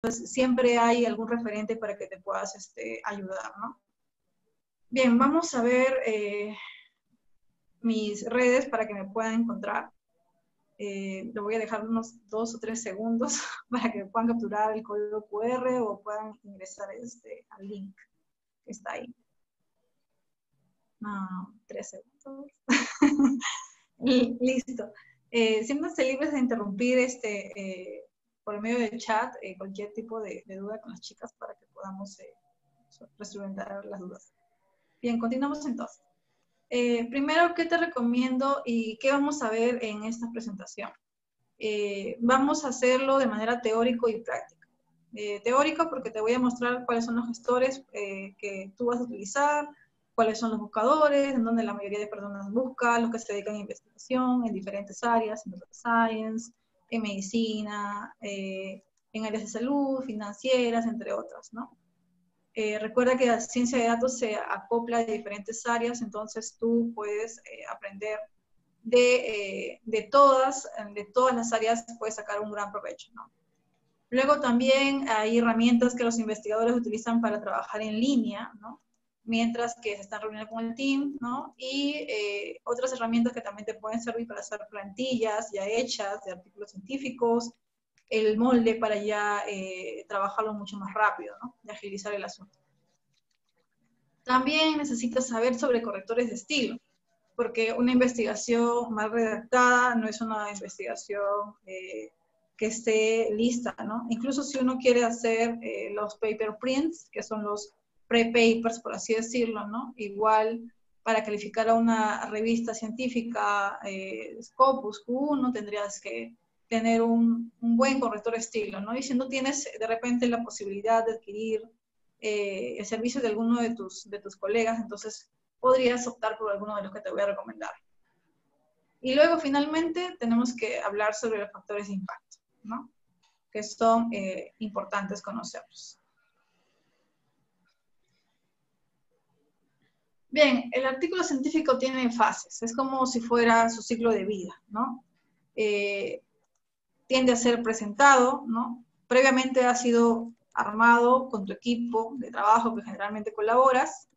Entonces, siempre hay algún referente para que te puedas este, ayudar, ¿no? Bien, vamos a ver eh, mis redes para que me puedan encontrar. Eh, lo voy a dejar unos dos o tres segundos para que puedan capturar el código QR o puedan ingresar este, al link que está ahí. Tres segundos. Listo. Eh, siéntanse libres de interrumpir este, eh, por medio del chat eh, cualquier tipo de, duda con las chicas para que podamos eh, resolver las dudas. Bien, continuamos entonces. Eh, primero, ¿qué te recomiendo y qué vamos a ver en esta presentación? vamos a hacerlo de manera teórico y práctica. teórico porque te voy a mostrar cuáles son los gestores que tú vas a utilizar, cuáles son los buscadores, en donde la mayoría de personas buscan, los que se dedican a investigación en diferentes áreas, en data science, en medicina, eh, en áreas de salud, financieras, entre otras, ¿no? Eh, recuerda que la ciencia de datos se acopla de diferentes áreas, entonces tú puedes eh, aprender de, de, todas, de todas las áreas, puedes sacar un gran provecho, ¿no? Luego también hay herramientas que los investigadores utilizan para trabajar en línea, ¿no? Mientras que se están reuniendo con el team, ¿no? Y eh, otras herramientas que también te pueden servir para hacer plantillas ya hechas de artículos científicos, el molde para ya eh, trabajarlo mucho más rápido, ¿no? De agilizar el asunto. También necesitas saber sobre correctores de estilo, porque una investigación mal redactada no es una investigación eh, que esté lista, ¿no? Incluso si uno quiere hacer los paper prints, que son los pre-papers, por así decirlo, ¿no? Igual para calificar a una revista científica eh, Scopus Q1 tendrías que tener un, buen corrector estilo, ¿no? Y si no tienes de repente la posibilidad de adquirir eh, el servicio de alguno de tus, de tus colegas, entonces podrías optar por alguno de los que te voy a recomendar. Y luego, finalmente, tenemos que hablar sobre los factores de impacto, ¿no? Que son eh, importantes conocerlos. Bien, el artículo científico tiene fases, es como si fuera su ciclo de vida, ¿no? Eh, tiende a ser presentado, ¿no? Previamente ha sido armado con tu equipo de trabajo que generalmente colaboras,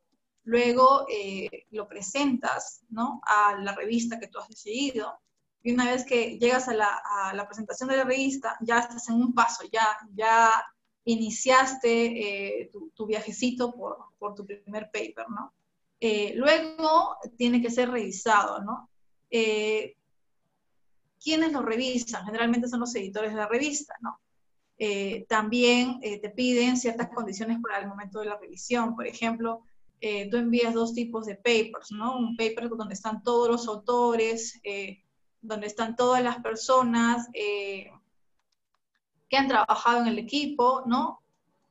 luego eh, lo presentas, ¿no? A la revista que tú has decidido, y una vez que llegas a la, presentación de la revista, ya estás en un paso, ya, ya iniciaste eh, tu, viajecito por, por tu primer paper, ¿no? Eh, luego tiene que ser revisado, ¿no? Eh, ¿Quiénes lo revisan? Generalmente son los editores de la revista, ¿no? Eh, también te piden ciertas condiciones para el momento de la revisión. Por ejemplo, tú envías dos tipos de papers, ¿no? Un paper donde están todos los autores, donde están todas las personas que han trabajado en el equipo, ¿no?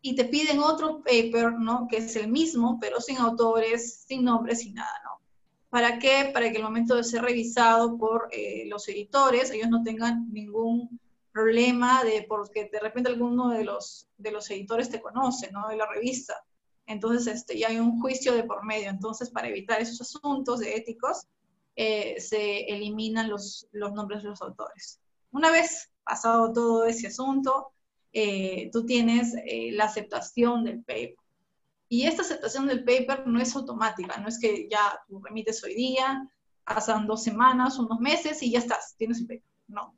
Y te piden otro paper, ¿no? Que es el mismo, pero sin autores, sin nombres, sin nada, ¿no? ¿Para qué? Para que el momento de ser revisado por eh, los editores, ellos no tengan ningún problema de porque de repente alguno de los, de los editores te conoce, ¿no? De la revista. Entonces, este, ya hay un juicio de por medio. Entonces, para evitar esos asuntos de éticos, eh, se eliminan los, los nombres de los autores. Una vez pasado todo ese asunto, eh, tú tienes eh, la aceptación del paper. Y esta aceptación del paper no es automática, no es que ya tú remites hoy día, pasan dos semanas, unos meses y ya estás, tienes el paper. No.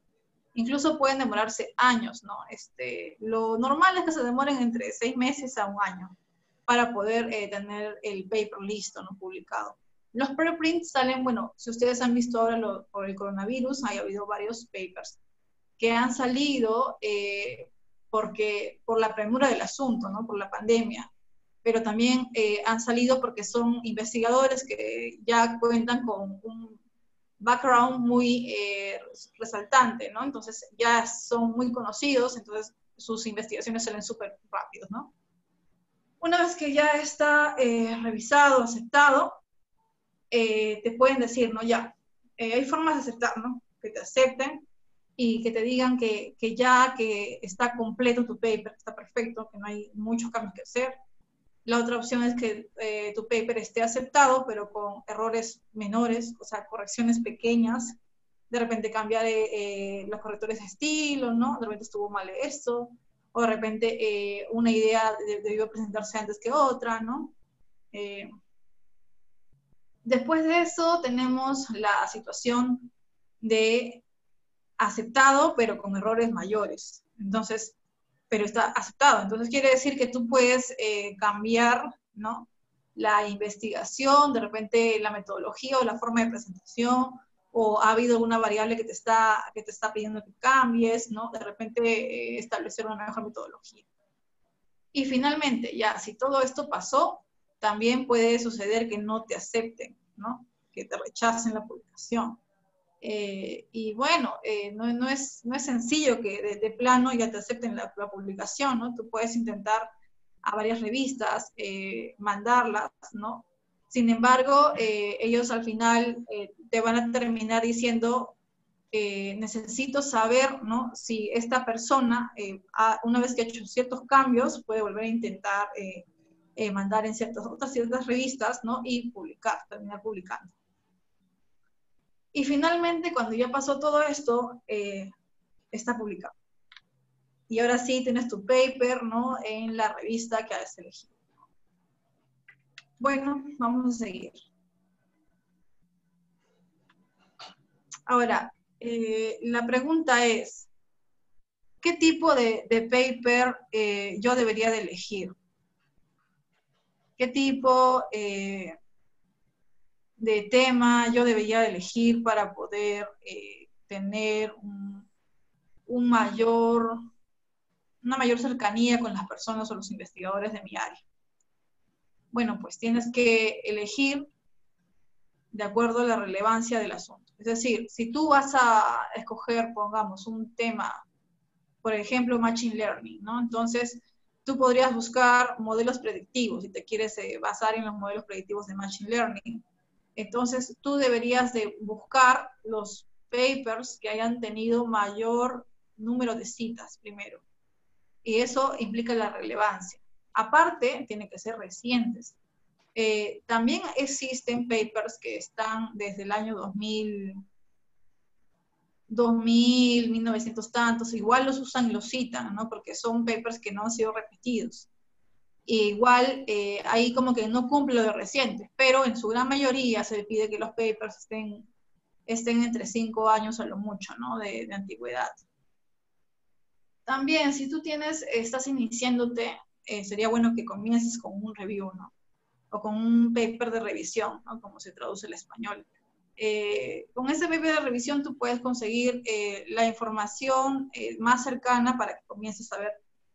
Incluso pueden demorarse años, ¿no? Este, lo normal es que se demoren entre seis meses a un año para poder eh, tener el paper listo, ¿no? Publicado. Los preprints salen, bueno, si ustedes han visto ahora lo, por el coronavirus, hay habido varios papers que han salido porque, por la premura del asunto, ¿no? por la pandemia, pero también eh, han salido porque son investigadores que ya cuentan con un background muy eh, resaltante, ¿no? Entonces ya son muy conocidos, entonces sus investigaciones salen súper rápidos, ¿no? Una vez que ya está eh, revisado, aceptado, te pueden decir, ¿no? Ya, hay formas de aceptar, ¿no? Que te acepten, y que te digan que, que, ya que está completo tu paper, está perfecto, que no hay muchos cambios que hacer. La otra opción es que eh, tu paper esté aceptado, pero con errores menores, o sea, correcciones pequeñas. De repente cambiar eh, los correctores de estilo, ¿no? De repente estuvo mal esto. o de repente eh, una idea debió presentarse antes que otra, ¿no? después de eso tenemos la situación de aceptado, pero con errores mayores. Entonces, pero está aceptado. Entonces quiere decir que tú puedes cambiar, ¿no? La investigación, de repente la metodología o la forma de presentación, o ha habido alguna variable que te está, que te está pidiendo que cambies, ¿no? De repente eh, establecer una mejor metodología. Y finalmente, ya, si todo esto pasó, también puede suceder que no te acepten, ¿no? Que te rechacen la publicación. Eh, y bueno, eh, no, es, no es sencillo que de, plano ya te acepten la, publicación, ¿no? Tú puedes intentar a varias revistas, mandarlas, ¿no? Sin embargo, eh, ellos al final eh, te van a terminar diciendo, eh, necesito saber ¿no? si esta persona, una vez que ha hecho ciertos cambios, puede volver a intentar mandar en ciertas otras ciertas revistas ¿no? y publicar, terminar publicando. Y finalmente, cuando ya pasó todo esto, está publicado. Y ahora sí tienes tu paper ¿no? en la revista que has elegido. Bueno, vamos a seguir. Ahora, eh, la pregunta es, ¿qué tipo de, paper eh, yo debería de elegir? ¿Qué tipo eh, de tema yo debería de elegir para poder tener un mayor, una mayor cercanía con las personas o los investigadores de mi área? bueno, pues tienes que elegir de acuerdo a la relevancia del asunto. Es decir, si tú vas a escoger, pongamos, un tema, por ejemplo, Machine Learning, ¿no? Entonces, tú podrías buscar modelos predictivos si te quieres eh, basar en los modelos predictivos de Machine Learning. Entonces, tú deberías de buscar los papers que hayan tenido mayor número de citas primero. Y eso implica la relevancia. Aparte, tiene que ser recientes. Eh, también existen papers que están desde el año 2000, 2000, 1900 tantos, igual los usan y los citan, ¿no? Porque son papers que no han sido repetidos. Igual eh, ahí como que no cumple lo de recientes, pero en su gran mayoría se pide que los papers estén, estén entre 5 años a lo mucho, ¿no? De, de antigüedad. También, si tú tienes, estás iniciándote eh, sería bueno que comiences con un review, ¿no? O con un paper de revisión, ¿no? Como se traduce el español. Eh, con ese paper de revisión tú puedes conseguir eh, la información más cercana para que comiences a ver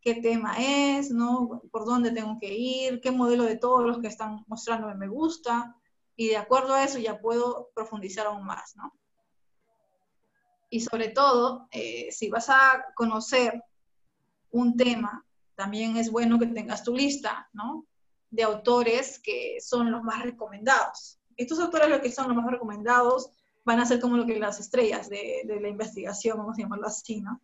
qué tema es, ¿no? Por dónde tengo que ir, qué modelo de todos los que están mostrándome me gusta, y de acuerdo a eso ya puedo profundizar aún más, ¿no? Y sobre todo, si vas a conocer un tema también es bueno que tengas tu lista, ¿no? De autores que son los más recomendados. Estos autores, lo que son los más recomendados, van a ser como lo que las estrellas de, la investigación, vamos a llamarlo así, ¿no?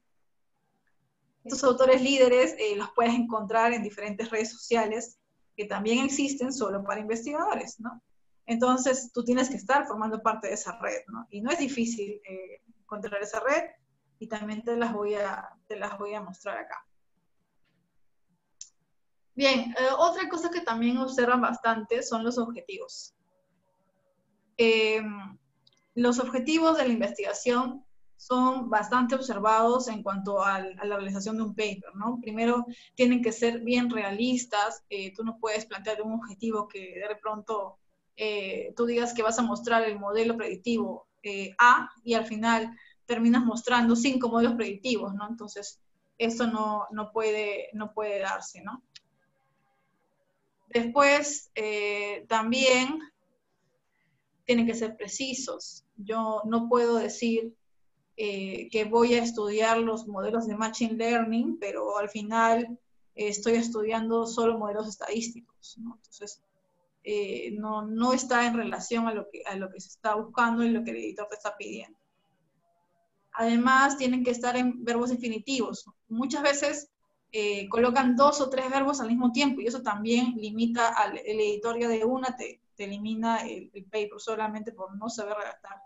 Estos autores líderes eh, los puedes encontrar en diferentes redes sociales que también existen solo para investigadores, ¿no? Entonces, tú tienes que estar formando parte de esa red, ¿no? Y no es difícil eh, encontrar esa red y también te las voy a, te las voy a mostrar acá. Bien, eh, otra cosa que también observan bastante son los objetivos. Em, los objetivos de la investigación son bastante observados en cuanto a, la realización de un paper, ¿no? Primero, tienen que ser bien realistas. Eh, tú no puedes plantear un objetivo que de pronto eh, tú digas que vas a mostrar el modelo predictivo A y al final terminas mostrando cinco modelos predictivos, ¿no? Entonces, eso no, no, puede, no puede darse, ¿no? Después, eh, también tienen que ser precisos. Yo no puedo decir eh, que voy a estudiar los modelos de Machine Learning, pero al final estoy estudiando solo modelos estadísticos. Entonces, eh, no, no, está en relación a lo, que, a lo que se está buscando y lo que el editor te está pidiendo. Además, tienen que estar en verbos infinitivos. Muchas veces eh, colocan dos o tres verbos al mismo tiempo y eso también limita al el editorio de una, te, elimina el, paper solamente por no saber redactar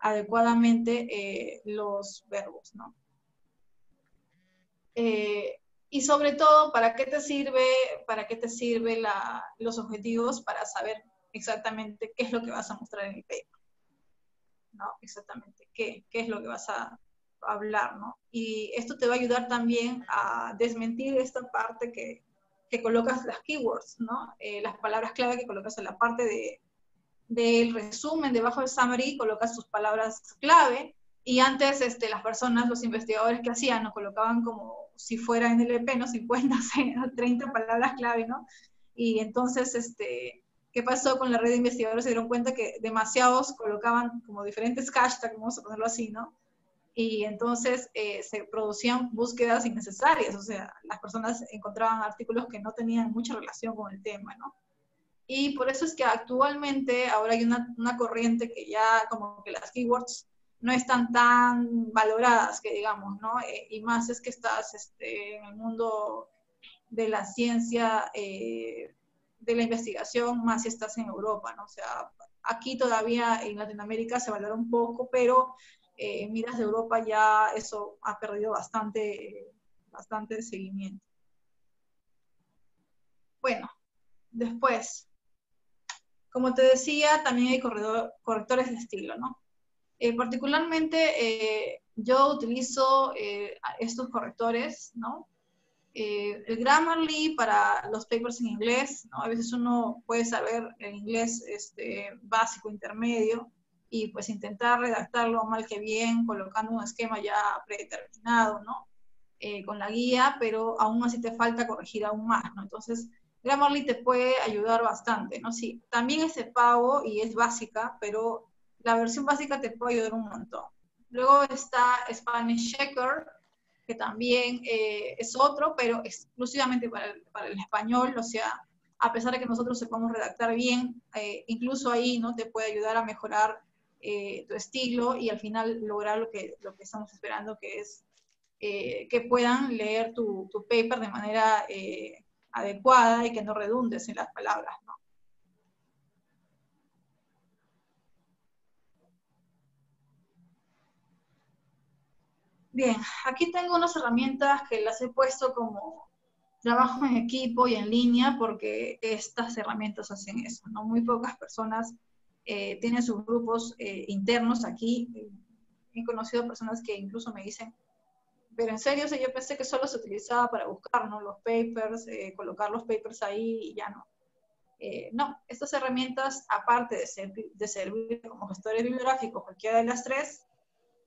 adecuadamente eh, los verbos, ¿no? Eh, Y sobre todo, ¿para qué te sirve, para qué te sirve los objetivos? Para saber exactamente qué es lo que vas a mostrar en el paper. ¿No? Exactamente, qué, qué es lo que vas a hablar, ¿no? Y esto te va a ayudar también a desmentir esta parte que, que colocas las keywords, ¿no? Eh, las palabras clave que colocas en la parte de, del resumen, debajo del summary, colocas tus palabras clave, y antes este, las personas, los investigadores que hacían, nos colocaban como si fuera en el EP, ¿no? 50, 30 palabras clave, ¿no? Y entonces, este, ¿qué pasó con la red de investigadores? Se dieron cuenta que demasiados colocaban como diferentes hashtags, vamos a ponerlo así, ¿no? Y entonces eh, se producían búsquedas innecesarias, o sea, las personas encontraban artículos que no tenían mucha relación con el tema, ¿no? Y por eso es que actualmente ahora hay una, una corriente que ya como que las keywords no están tan valoradas, que digamos, ¿no? Eh, y más es que estás este, en el mundo de la ciencia, eh, de la investigación, más si estás en Europa, ¿no? O sea, aquí todavía en Latinoamérica se valora un poco, pero eh, en miras de Europa ya eso ha perdido bastante, bastante seguimiento. Bueno, después, como te decía, también hay correctores de estilo, ¿no? Eh, particularmente eh, yo utilizo eh, estos correctores, ¿no? el Grammarly para los papers en inglés, ¿no? A veces uno puede saber el inglés este, básico, intermedio, y pues intentar redactarlo mal que bien, colocando un esquema ya predeterminado, ¿no? con la guía, pero aún así te falta corregir aún más, ¿no? Entonces, Grammarly te puede ayudar bastante, ¿no? Sí, también es de pago y es básica, pero la versión básica te puede ayudar un montón. Luego está Spanish Checker, que también eh, es otro, pero exclusivamente para el, español, o sea, a pesar de que nosotros sepamos redactar bien, eh, incluso ahí no te puede ayudar a mejorar eh, tu estilo y al final lograr lo que, lo que estamos esperando, que es que puedan leer tu, tu paper de manera adecuada y que no redundes en las palabras. Bien, aquí tengo unas herramientas que las he puesto como trabajo en equipo y en línea porque estas herramientas hacen eso, ¿no? Muy pocas personas eh, tienen sus grupos eh, internos aquí. He conocido personas que incluso me dicen, pero en serio, yo pensé que solo se utilizaba para buscar ¿no? los papers, eh, colocar los papers ahí y ya no. no, estas herramientas, aparte de, de servir como gestores bibliográficos, cualquiera de las tres,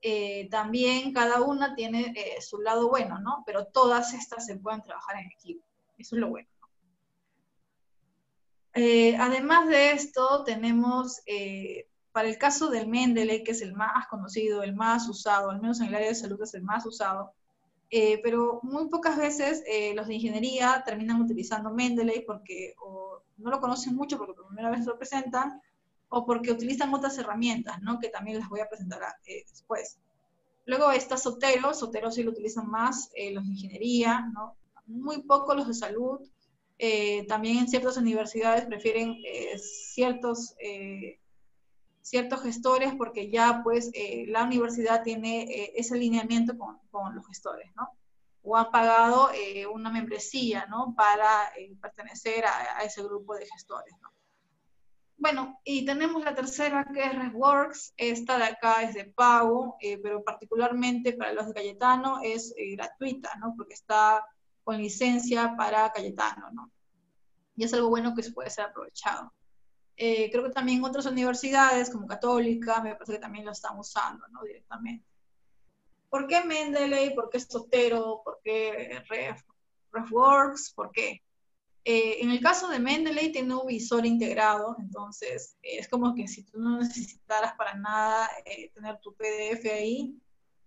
eh, también cada una tiene eh, su lado bueno, ¿no? Pero todas estas se pueden trabajar en equipo. Eso es lo bueno. Eh, además de esto, tenemos, para el caso del Mendeley, que es el más conocido, el más usado, al menos en el área de salud es el más usado, pero muy pocas veces los de ingeniería terminan utilizando Mendeley porque o no lo conocen mucho porque por primera vez lo presentan, o porque utilizan otras herramientas, ¿no? Que también les voy a presentar eh, después. Luego está Sotero, Sotero sí lo utilizan más eh, los de ingeniería, ¿no? Muy poco los de salud. Eh, también en ciertas universidades prefieren ciertos, ciertos gestores porque ya pues la universidad tiene ese alineamiento con, con, los gestores, ¿no? O han pagado una membresía, ¿no? Para pertenecer a, a ese grupo de gestores, ¿no? Bueno, y tenemos la tercera que es ResWorks. Esta de acá es de pago, eh, pero particularmente para los de Cayetano es eh, gratuita, ¿no? Porque está con licencia para Cayetano, ¿no? Y es algo bueno que se puede ser aprovechado. Eh, creo que también otras universidades, como Católica, me parece que también lo están usando, ¿no? Directamente. ¿Por qué Mendeley? ¿Por qué Sotero? ¿Por qué RefWorks? ¿Por qué? Eh, en el caso de Mendeley tiene un visor integrado, entonces eh, es como que si tú no necesitaras para nada eh, tener tu PDF ahí,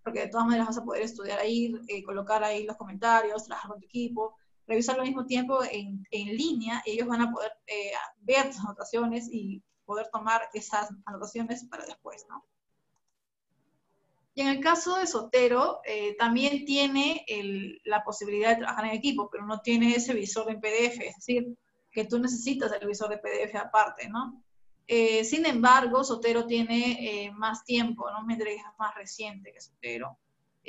porque de todas maneras vas a poder estudiar ahí, colocar ahí los comentarios, trabajar con tu equipo, revisarlo al mismo tiempo en, en línea, ellos van a poder ver tus anotaciones y poder tomar esas anotaciones para después, ¿no? Y en el caso de Sotero, eh, también tiene la posibilidad de trabajar en equipo, pero no tiene ese visor en PDF, es decir, que tú necesitas el visor de PDF aparte, ¿no? Eh, sin embargo, Sotero tiene eh, más tiempo, ¿no? Mendeley es más reciente que Sotero.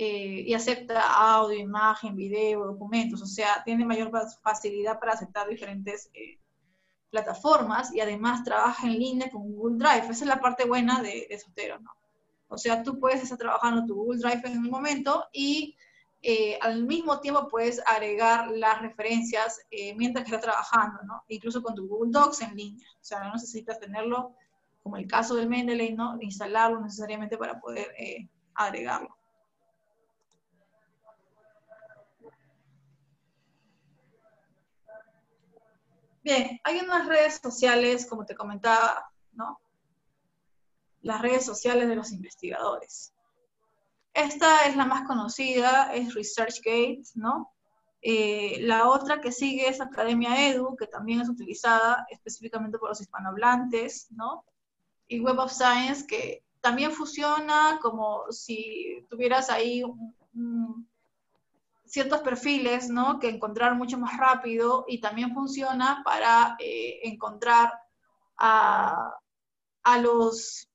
Eh, y acepta audio, imagen, video, documentos, o sea, tiene mayor facilidad para aceptar diferentes eh, plataformas y además trabaja en línea con Google Drive. Esa es la parte buena de, Sotero, ¿no? O sea, tú puedes estar trabajando tu Google Drive en un momento y eh, al mismo tiempo puedes agregar las referencias mientras estás trabajando, ¿no? Incluso con tu Google Docs en línea. O sea, no necesitas tenerlo, como el caso del Mendeley, ¿no? Instalarlo necesariamente para poder agregarlo. Bien, hay unas redes sociales, como te comentaba, ¿no? Las redes sociales de los investigadores. Esta es la más conocida, es ResearchGate, ¿no? Eh, la otra que sigue es Academia Edu, que también es utilizada específicamente por los hispanohablantes, ¿no? Y Web of Science, que también funciona como si tuvieras ahí ciertos perfiles, ¿no? Que encontrar mucho más rápido y también funciona para eh, encontrar a, los,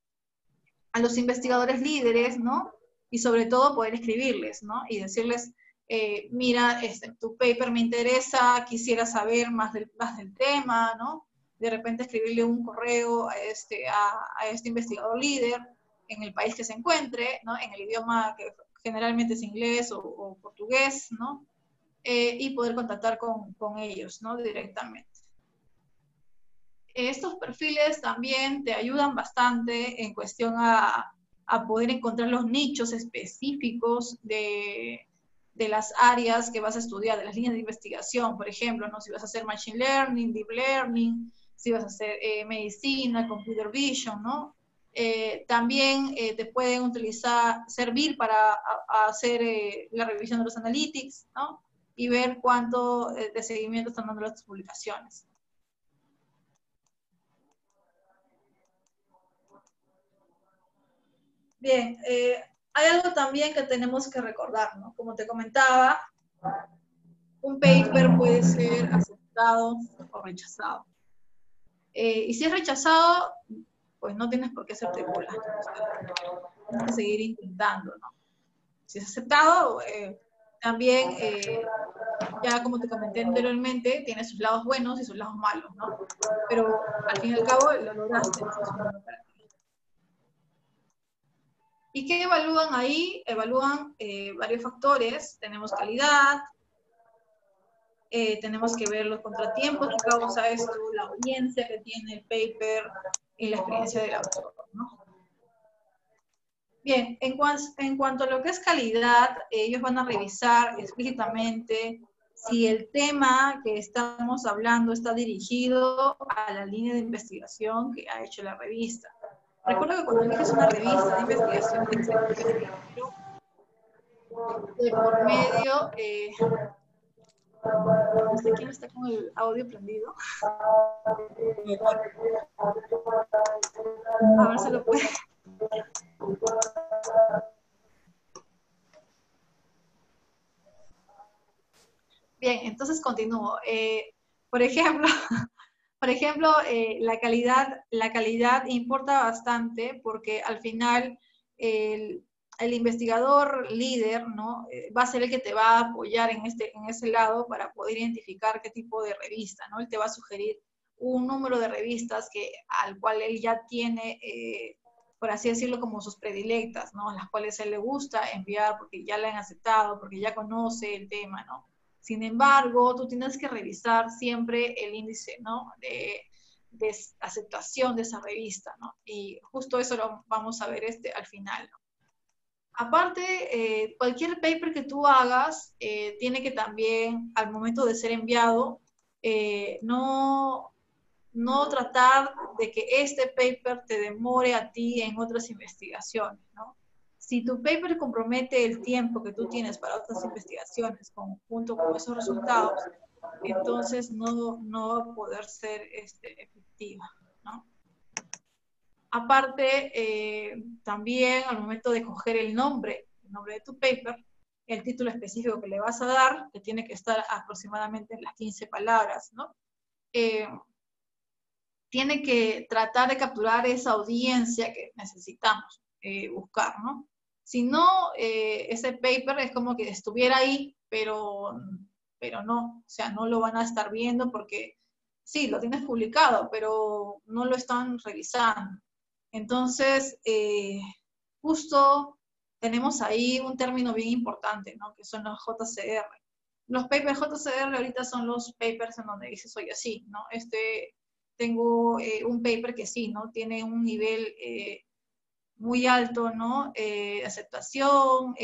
a los investigadores líderes, ¿no? Y sobre todo poder escribirles, ¿no? Y decirles, eh, mira, este, tu paper me interesa, quisiera saber más del, más del tema, ¿no? De repente escribirle un correo a este, a, a este investigador líder en el país que se encuentre, ¿no? En el idioma que generalmente es inglés o, portugués, ¿no? Eh, y poder contactar con, ellos, ¿no? Directamente. Estos perfiles también te ayudan bastante en cuestión a, a poder encontrar los nichos específicos de, de, las áreas que vas a estudiar, de las líneas de investigación, por ejemplo, ¿no? Si vas a hacer Machine Learning, Deep Learning, si vas a hacer eh, medicina, Computer Vision, ¿no? Eh, también eh, te pueden utilizar, servir para hacer eh, la revisión de los analytics, ¿no? Y ver cuánto de seguimiento están dando las publicaciones. Bien, hay algo también que tenemos que recordar, ¿no? Como te comentaba, un paper puede ser aceptado o rechazado. y si es rechazado, pues no tienes por qué hacerte bola. tienes que seguir intentando, ¿no? Si es aceptado, eh, también, eh, ya como te comenté anteriormente, tiene sus lados buenos y sus lados malos, ¿no? Pero al fin y al cabo lo lograste. ¿Y qué evalúan ahí? Evalúan eh, varios factores. Tenemos calidad, tenemos que ver los contratiempos que causa esto, la audiencia que tiene el paper, y la experiencia del autor. ¿no? Bien, en, en cuanto a lo que es calidad, ellos van a revisar explícitamente si el tema que estamos hablando está dirigido a la línea de investigación que ha hecho la revista. Recuerda que cuando eliges una revista de investigación, de por medio, eh, no sé quién está con el audio prendido. A ver si lo puede. Bien, entonces continúo. Eh, por ejemplo, por ejemplo eh, la, calidad, la calidad importa bastante porque al final el, el investigador líder, ¿no? Eh, va a ser el que te va a apoyar en, este, en ese lado para poder identificar qué tipo de revista, ¿no? Él te va a sugerir un número de revistas que, al cual él ya tiene, eh, por así decirlo, como sus predilectas, ¿no? Las cuales él le gusta enviar porque ya le han aceptado, porque ya conoce el tema, ¿no? Sin embargo, tú tienes que revisar siempre el índice, ¿no? De, aceptación de esa revista, ¿no? Y justo eso lo vamos a ver este, al final. Aparte, eh, cualquier paper que tú hagas eh, tiene que también, al momento de ser enviado, eh, no, no tratar de que este paper te demore a ti en otras investigaciones, ¿no? Si tu paper compromete el tiempo que tú tienes para otras investigaciones junto con esos resultados, entonces no, no va a poder ser este, efectiva. Aparte, eh, también al momento de coger el nombre, el nombre de tu paper, el título específico que le vas a dar, que tiene que estar aproximadamente en las 15 palabras, ¿no? Eh, tiene que tratar de capturar esa audiencia que necesitamos eh, buscar, ¿no? Si no, ese paper es como que estuviera ahí, pero, pero no, o sea, no lo van a estar viendo porque sí, lo tienes publicado, pero no lo están revisando. Entonces, eh, justo tenemos ahí un término bien importante, ¿no? Que son los JCR. Los papers JCR ahorita son los papers en donde dice soy así, ¿no? Este, tengo eh, un paper que sí, ¿no? Tiene un nivel eh, muy alto, ¿no? Eh, aceptación,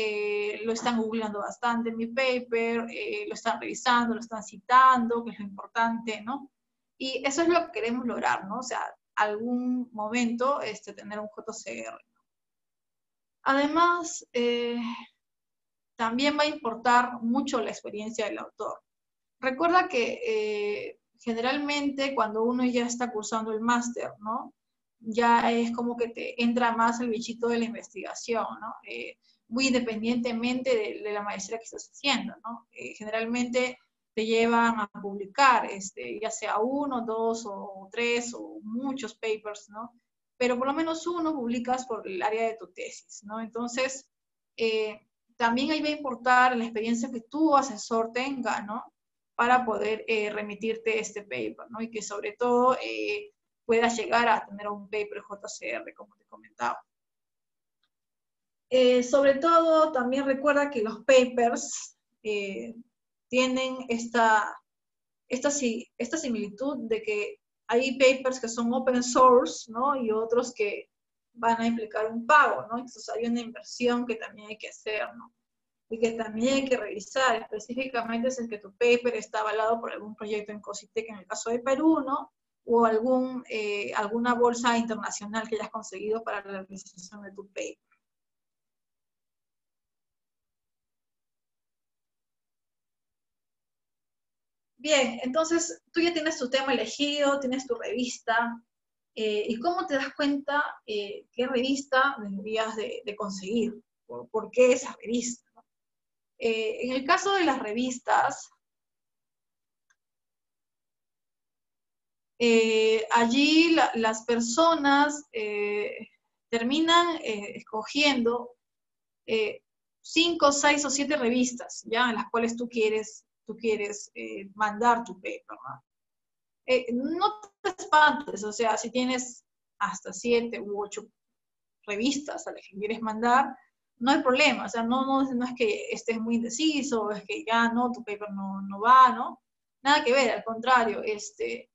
lo están googleando bastante mi paper, lo están revisando, lo están citando, que es lo importante, ¿no? Y eso es lo que queremos lograr, ¿no? O sea, algún momento este, tener un JCR. Además, también va a importar mucho la experiencia del autor. Recuerda que eh, generalmente cuando uno ya está cursando el máster, ¿no? Ya es como que te entra más el bichito de la investigación, ¿no? Eh, muy independientemente de, la maestría que estás haciendo, ¿no? Eh, generalmente te llevan a publicar, este, ya sea uno, dos o tres o muchos papers, ¿no? Pero por lo menos uno publicas por el área de tu tesis, ¿no? Entonces, también ahí va a importar la experiencia que tu asesor tenga, ¿no? Para poder eh, remitirte este paper, ¿no? Y que sobre todo eh, puedas llegar a tener un paper JCR, como te comentaba. Eh, sobre todo, también recuerda que los papers tienen esta, esta, esta similitud de que hay papers que son open source, ¿no? Y otros que van a implicar un pago, ¿no? Entonces hay una inversión que también hay que hacer, ¿no? Y que también hay que revisar específicamente si es que tu paper está avalado por algún proyecto en COSITEC, en el caso de Perú, ¿no? O algún, eh, alguna bolsa internacional que hayas conseguido para la realización de tu paper. Bien, entonces tú ya tienes tu tema elegido, tienes tu revista, eh, ¿Y cómo te das cuenta eh, qué revista deberías de, conseguir? Por, qué esa revista? Eh, en el caso de las revistas, allí las personas terminan escogiendo cinco, seis o siete revistas, ¿ya? En las cuales tú quieres, tú quieres mandar tu paper, ¿no? Eh, no te espantes, o sea, si tienes hasta siete u ocho revistas a las que quieres mandar, no hay problema, o sea, no, no, es que estés muy indeciso, es que ya no, tu paper no, no va, ¿no? Nada que ver, al contrario, este,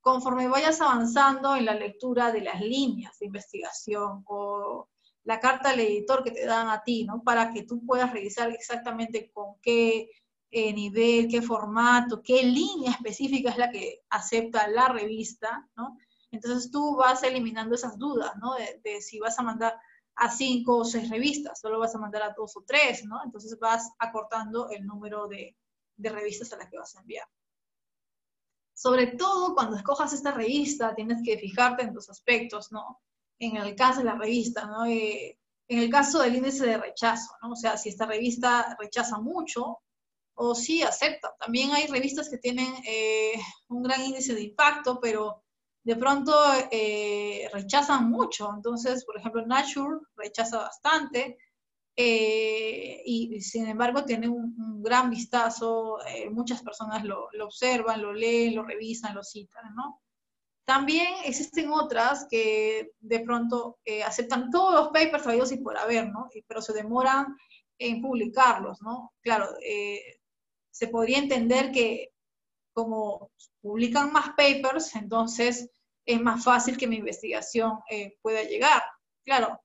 conforme vayas avanzando en la lectura de las líneas de investigación o la carta al editor que te dan a ti, ¿no? Para que tú puedas revisar exactamente con qué qué nivel, qué formato, qué línea específica es la que acepta la revista, ¿no? Entonces tú vas eliminando esas dudas, ¿no? De, si vas a mandar a cinco o seis revistas, solo vas a mandar a dos o tres, ¿no? Entonces vas acortando el número de, revistas a las que vas a enviar. Sobre todo cuando escojas esta revista, tienes que fijarte en dos aspectos, ¿no? En el caso de la revista, ¿no? Eh, en el caso del índice de rechazo, ¿no? O sea, si esta revista rechaza mucho, o sí acepta. También hay revistas que tienen eh, un gran índice de impacto, pero de pronto eh, rechazan mucho. Entonces, por ejemplo, Nature rechaza bastante eh, y, sin embargo tiene un, gran vistazo. muchas personas lo, observan, lo leen, lo revisan, lo citan, ¿no? También existen otras que de pronto aceptan todos los papers traídos y por haber, ¿no? Pero se demoran en publicarlos, ¿no? Claro, se podría entender que como publican más papers, entonces es más fácil que mi investigación eh, pueda llegar. Claro,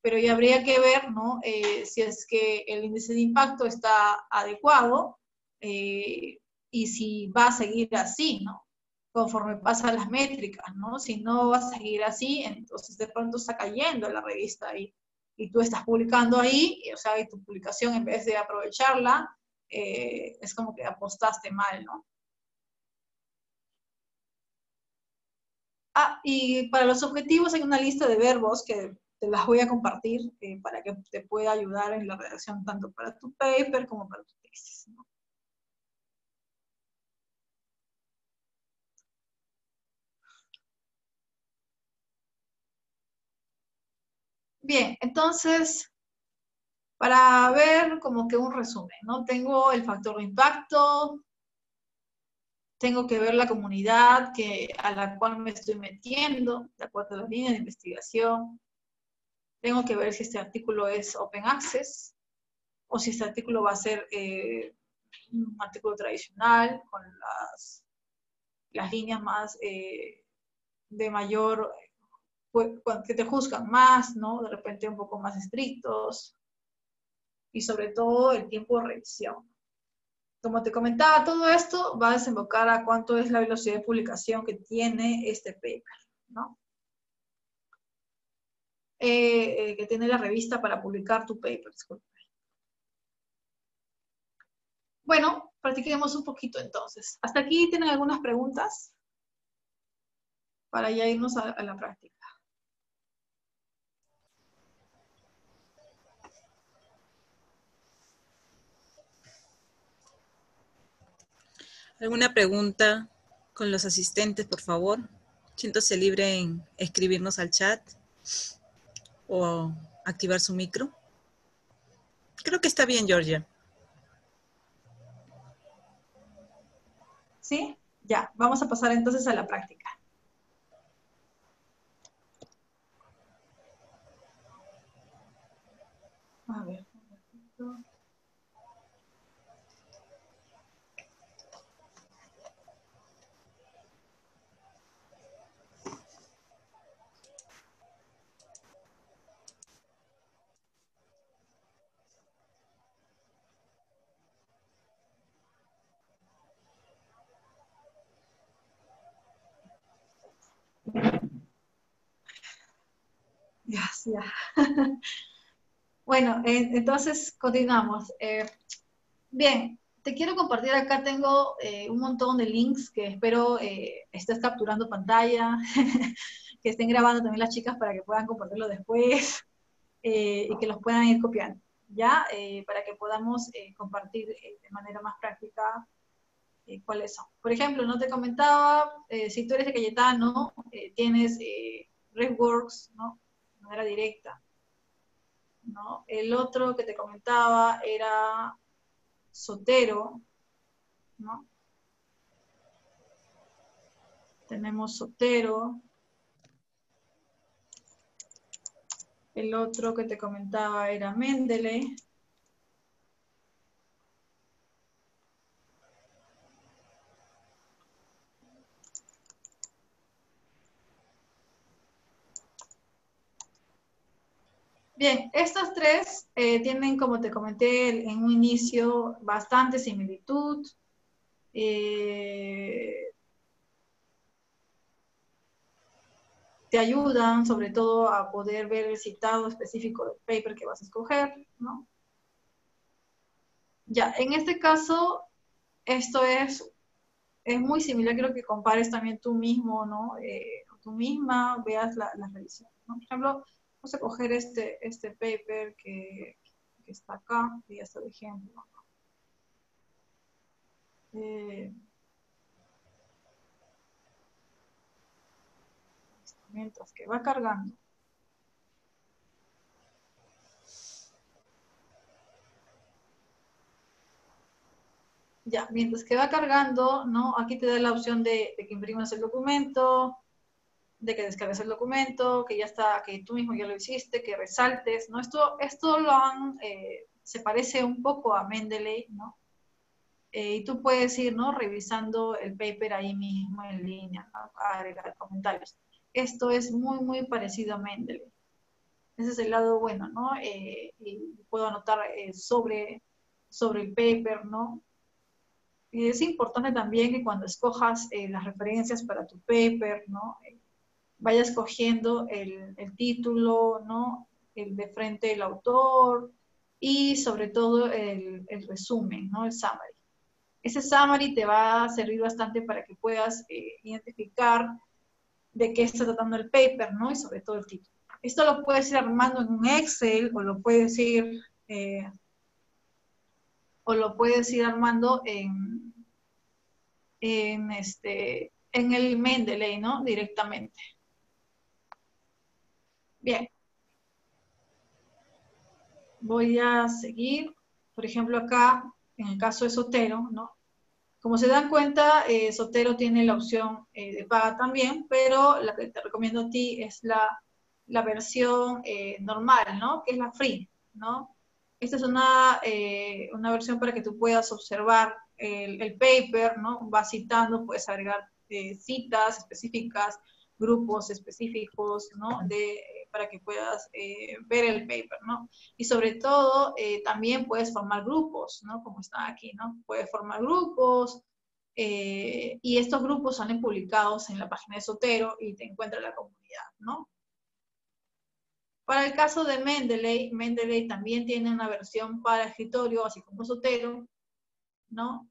pero ya habría que ver ¿no? Eh, si es que el índice de impacto está adecuado eh, y si va a seguir así, ¿no? Conforme pasan las métricas, ¿no? Si no va a seguir así, entonces de pronto está cayendo la revista ahí. Y tú estás publicando ahí, o sea, y tu publicación en vez de aprovecharla, eh, es como que apostaste mal, ¿no? Ah, y para los objetivos hay una lista de verbos que te las voy a compartir eh, para que te pueda ayudar en la redacción tanto para tu paper como para tu tesis. Bien, entonces para ver como que un resumen, ¿no? Tengo el factor de impacto, tengo que ver la comunidad que, a la cual me estoy metiendo, de acuerdo a la línea de investigación. Tengo que ver si este artículo es open access o si este artículo va a ser eh, un artículo tradicional con las, las líneas más eh, de mayor, pues, que te juzgan más, ¿no? De repente un poco más estrictos. Y sobre todo el tiempo de revisión. Como te comentaba, todo esto va a desembocar a cuánto es la velocidad de publicación que tiene este paper, ¿no? Eh, eh, que tiene la revista para publicar tu paper, disculpe. Bueno, practiquemos un poquito entonces. ¿Hasta aquí tienen algunas preguntas? Para ya irnos a la práctica. ¿Alguna pregunta con los asistentes, por favor? Siéntose libre en escribirnos al chat o activar su micro. Creo que está bien, Georgia. ¿Sí? Ya, vamos a pasar entonces a la práctica. A ver. Ya, bueno, eh, entonces continuamos. Eh, bien, te quiero compartir acá, tengo eh, un montón de links que espero estés capturando pantalla, que estén grabando también las chicas para que puedan compartirlo después y que los puedan ir copiando, ¿ya? para que podamos compartir de manera más práctica cuáles son. Por ejemplo, no te comentaba, si tú eres de Cayetano, tienes RedWorks, ¿no? Manera directa. ¿no? El otro que te comentaba era Sotero, ¿no? Tenemos Sotero. El otro que te comentaba era Mendeley. Bien, estos tres eh, tienen, como te comenté en un inicio, bastante similitud. Eh, te ayudan sobre todo a poder ver el citado específico del paper que vas a escoger, ¿no? Ya, en este caso, esto es, es muy similar, quiero que compares también tú mismo, ¿no? Eh, tú misma veas la, la revisión, ¿no? Por ejemplo, Vamos a coger este, este paper que, está acá, y ya está de ejemplo. Eh, mientras que va cargando. Ya, mientras que va cargando, ¿no? Aquí te da la opción de, de que imprimas el documento, de que descargues el documento, que ya está, que tú mismo ya lo hiciste, que resaltes, ¿no? Esto, esto lo han, eh, se parece un poco a Mendeley, ¿no? Eh, y tú puedes ir, ¿no? Revisando el paper ahí mismo en línea, ¿no? agregar comentarios. Esto es muy, muy parecido a Mendeley. Ese es el lado bueno, ¿no? Eh, y puedo anotar sobre, sobre el paper, ¿no? Y es importante también que cuando escojas las referencias para tu paper, ¿no? Vaya escogiendo el, título, ¿no? El de frente del autor y sobre todo el, resumen, ¿no? El summary. Ese summary te va a servir bastante para que puedas eh, identificar de qué está tratando el paper, ¿no? Y sobre todo el título. Esto lo puedes ir armando en un Excel o lo puedes ir, eh, o lo puedes ir armando en, en, este, en el Mendeley, ¿no? Directamente. Bien. voy a seguir, por ejemplo, acá, en el caso de Sotero, ¿no? Como se dan cuenta, eh, Sotero tiene la opción eh, de paga también, pero la que te recomiendo a ti es la, la versión eh, normal, ¿no? Que es la free, ¿no? Esta es una, una versión para que tú puedas observar el, el, paper, ¿no? Vas citando, puedes agregar citas específicas, grupos específicos, ¿no? De, para que puedas eh, ver el paper, ¿no? Y sobre todo, eh, también puedes formar grupos, ¿no? Como está aquí, ¿no? Puedes formar grupos, eh, y estos grupos salen publicados en la página de Sotero y te encuentra la comunidad, ¿no? Para el caso de Mendeley, Mendeley también tiene una versión para escritorio, así como Sotero, ¿no?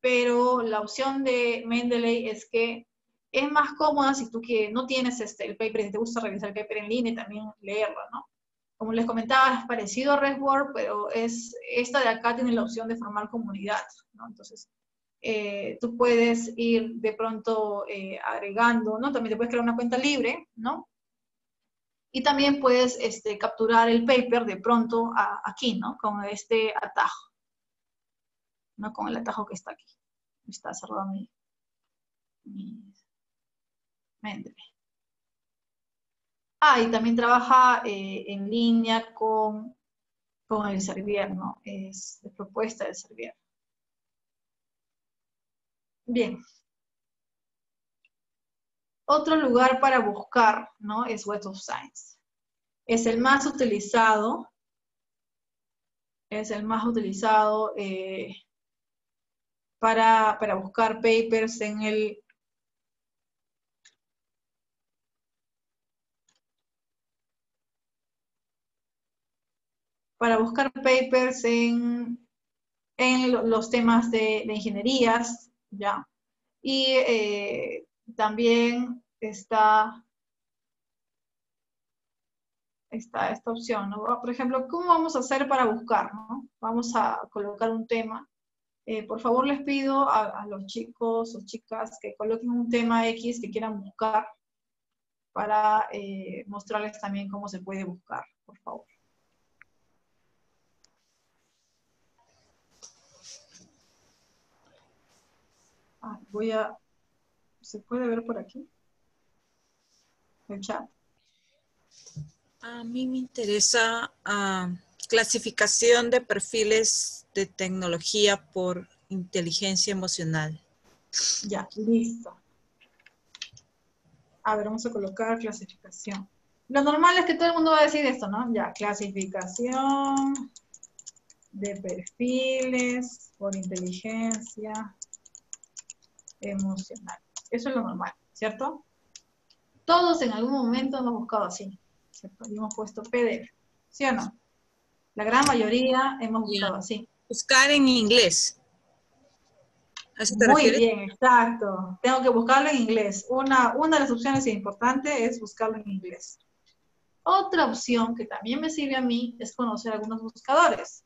pero la opción de Mendeley es que es más cómoda si tú que no tienes este, el paper, si te gusta revisar el paper en línea y también leerlo, ¿no? Como les comentaba, es parecido a RedWord, pero es, esta de acá tiene la opción de formar comunidad, ¿no? Entonces, eh, tú puedes ir de pronto eh, agregando, ¿no? También te puedes crear una cuenta libre, ¿no? Y también puedes este, capturar el paper de pronto aquí, ¿no? Con este atajo, ¿no? Con el atajo que está aquí. Está cerrado mi Ah, y también trabaja eh, en línea con, con el Servier, ¿no? Es de propuesta del Servier. Bien. Otro lugar para buscar, ¿no? Es Web of Science. Es el más utilizado, es el más utilizado eh, para, para buscar papers en el para buscar papers en, en los temas de, ingenierías, ¿ya? Y eh, también está, está esta opción, ¿no? Por ejemplo, ¿cómo vamos a hacer para buscar, no? Vamos a colocar un tema. Eh, por favor, les pido a, los chicos o chicas que coloquen un tema X que quieran buscar para eh, mostrarles también cómo se puede buscar, por favor. Ah, voy a, ¿se puede ver por aquí? El chat. A mí me interesa ah, clasificación de perfiles de tecnología por inteligencia emocional. Ya, listo. A ver, vamos a colocar clasificación. Lo normal es que todo el mundo va a decir esto, ¿no? Ya, clasificación de perfiles por inteligencia emocional. Eso es lo normal, ¿cierto? Todos en algún momento hemos buscado así, ¿cierto? Y hemos puesto PDF, ¿sí o no? La gran mayoría hemos buscado así. Buscar en inglés. Muy bien, exacto. Tengo que buscarlo en inglés. Una, una de las opciones importantes es buscarlo en inglés. Otra opción que también me sirve a mí es conocer algunos buscadores.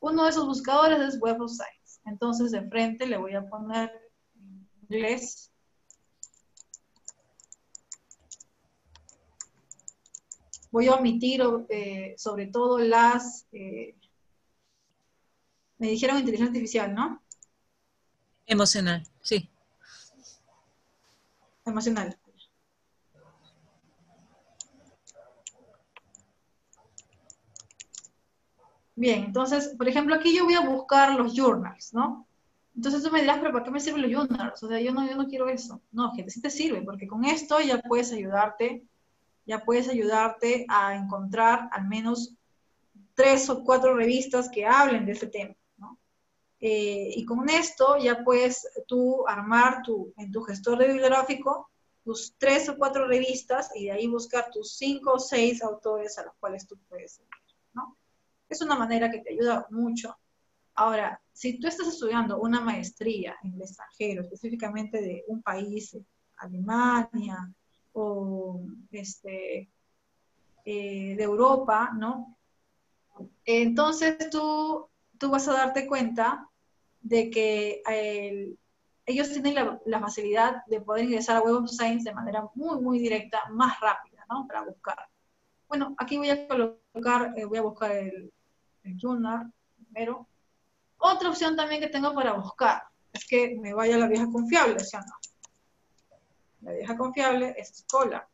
Uno de esos buscadores es Web of Science. Entonces, de frente le voy a poner inglés. Voy a omitir eh, sobre todo las... Eh, me dijeron inteligencia artificial, ¿no? Emocional, sí. Emocional. Bien, entonces, por ejemplo, aquí yo voy a buscar los journals, ¿no? Entonces tú me dirás, pero ¿para qué me sirven los journals? O sea, yo no, yo no quiero eso. No, gente, sí te sirve, porque con esto ya puedes ayudarte, ya puedes ayudarte a encontrar al menos tres o cuatro revistas que hablen de ese tema, ¿no? Eh, y con esto ya puedes tú armar tu, en tu gestor de bibliográfico tus tres o cuatro revistas y de ahí buscar tus cinco o seis autores a los cuales tú puedes ¿no? Es una manera que te ayuda mucho Ahora, si tú estás estudiando una maestría en el extranjero, específicamente de un país, Alemania o este, eh, de Europa, ¿no? Entonces tú, tú vas a darte cuenta de que ellos tienen la, facilidad de poder ingresar a Web of Science de manera muy, muy directa, más rápida, ¿no? Para buscar. Bueno, aquí voy a colocar, eh, voy a buscar el, el journal primero. Otra opción también que tengo para buscar es que me vaya a la vieja confiable, ¿sí o no? La vieja confiable es Scholar.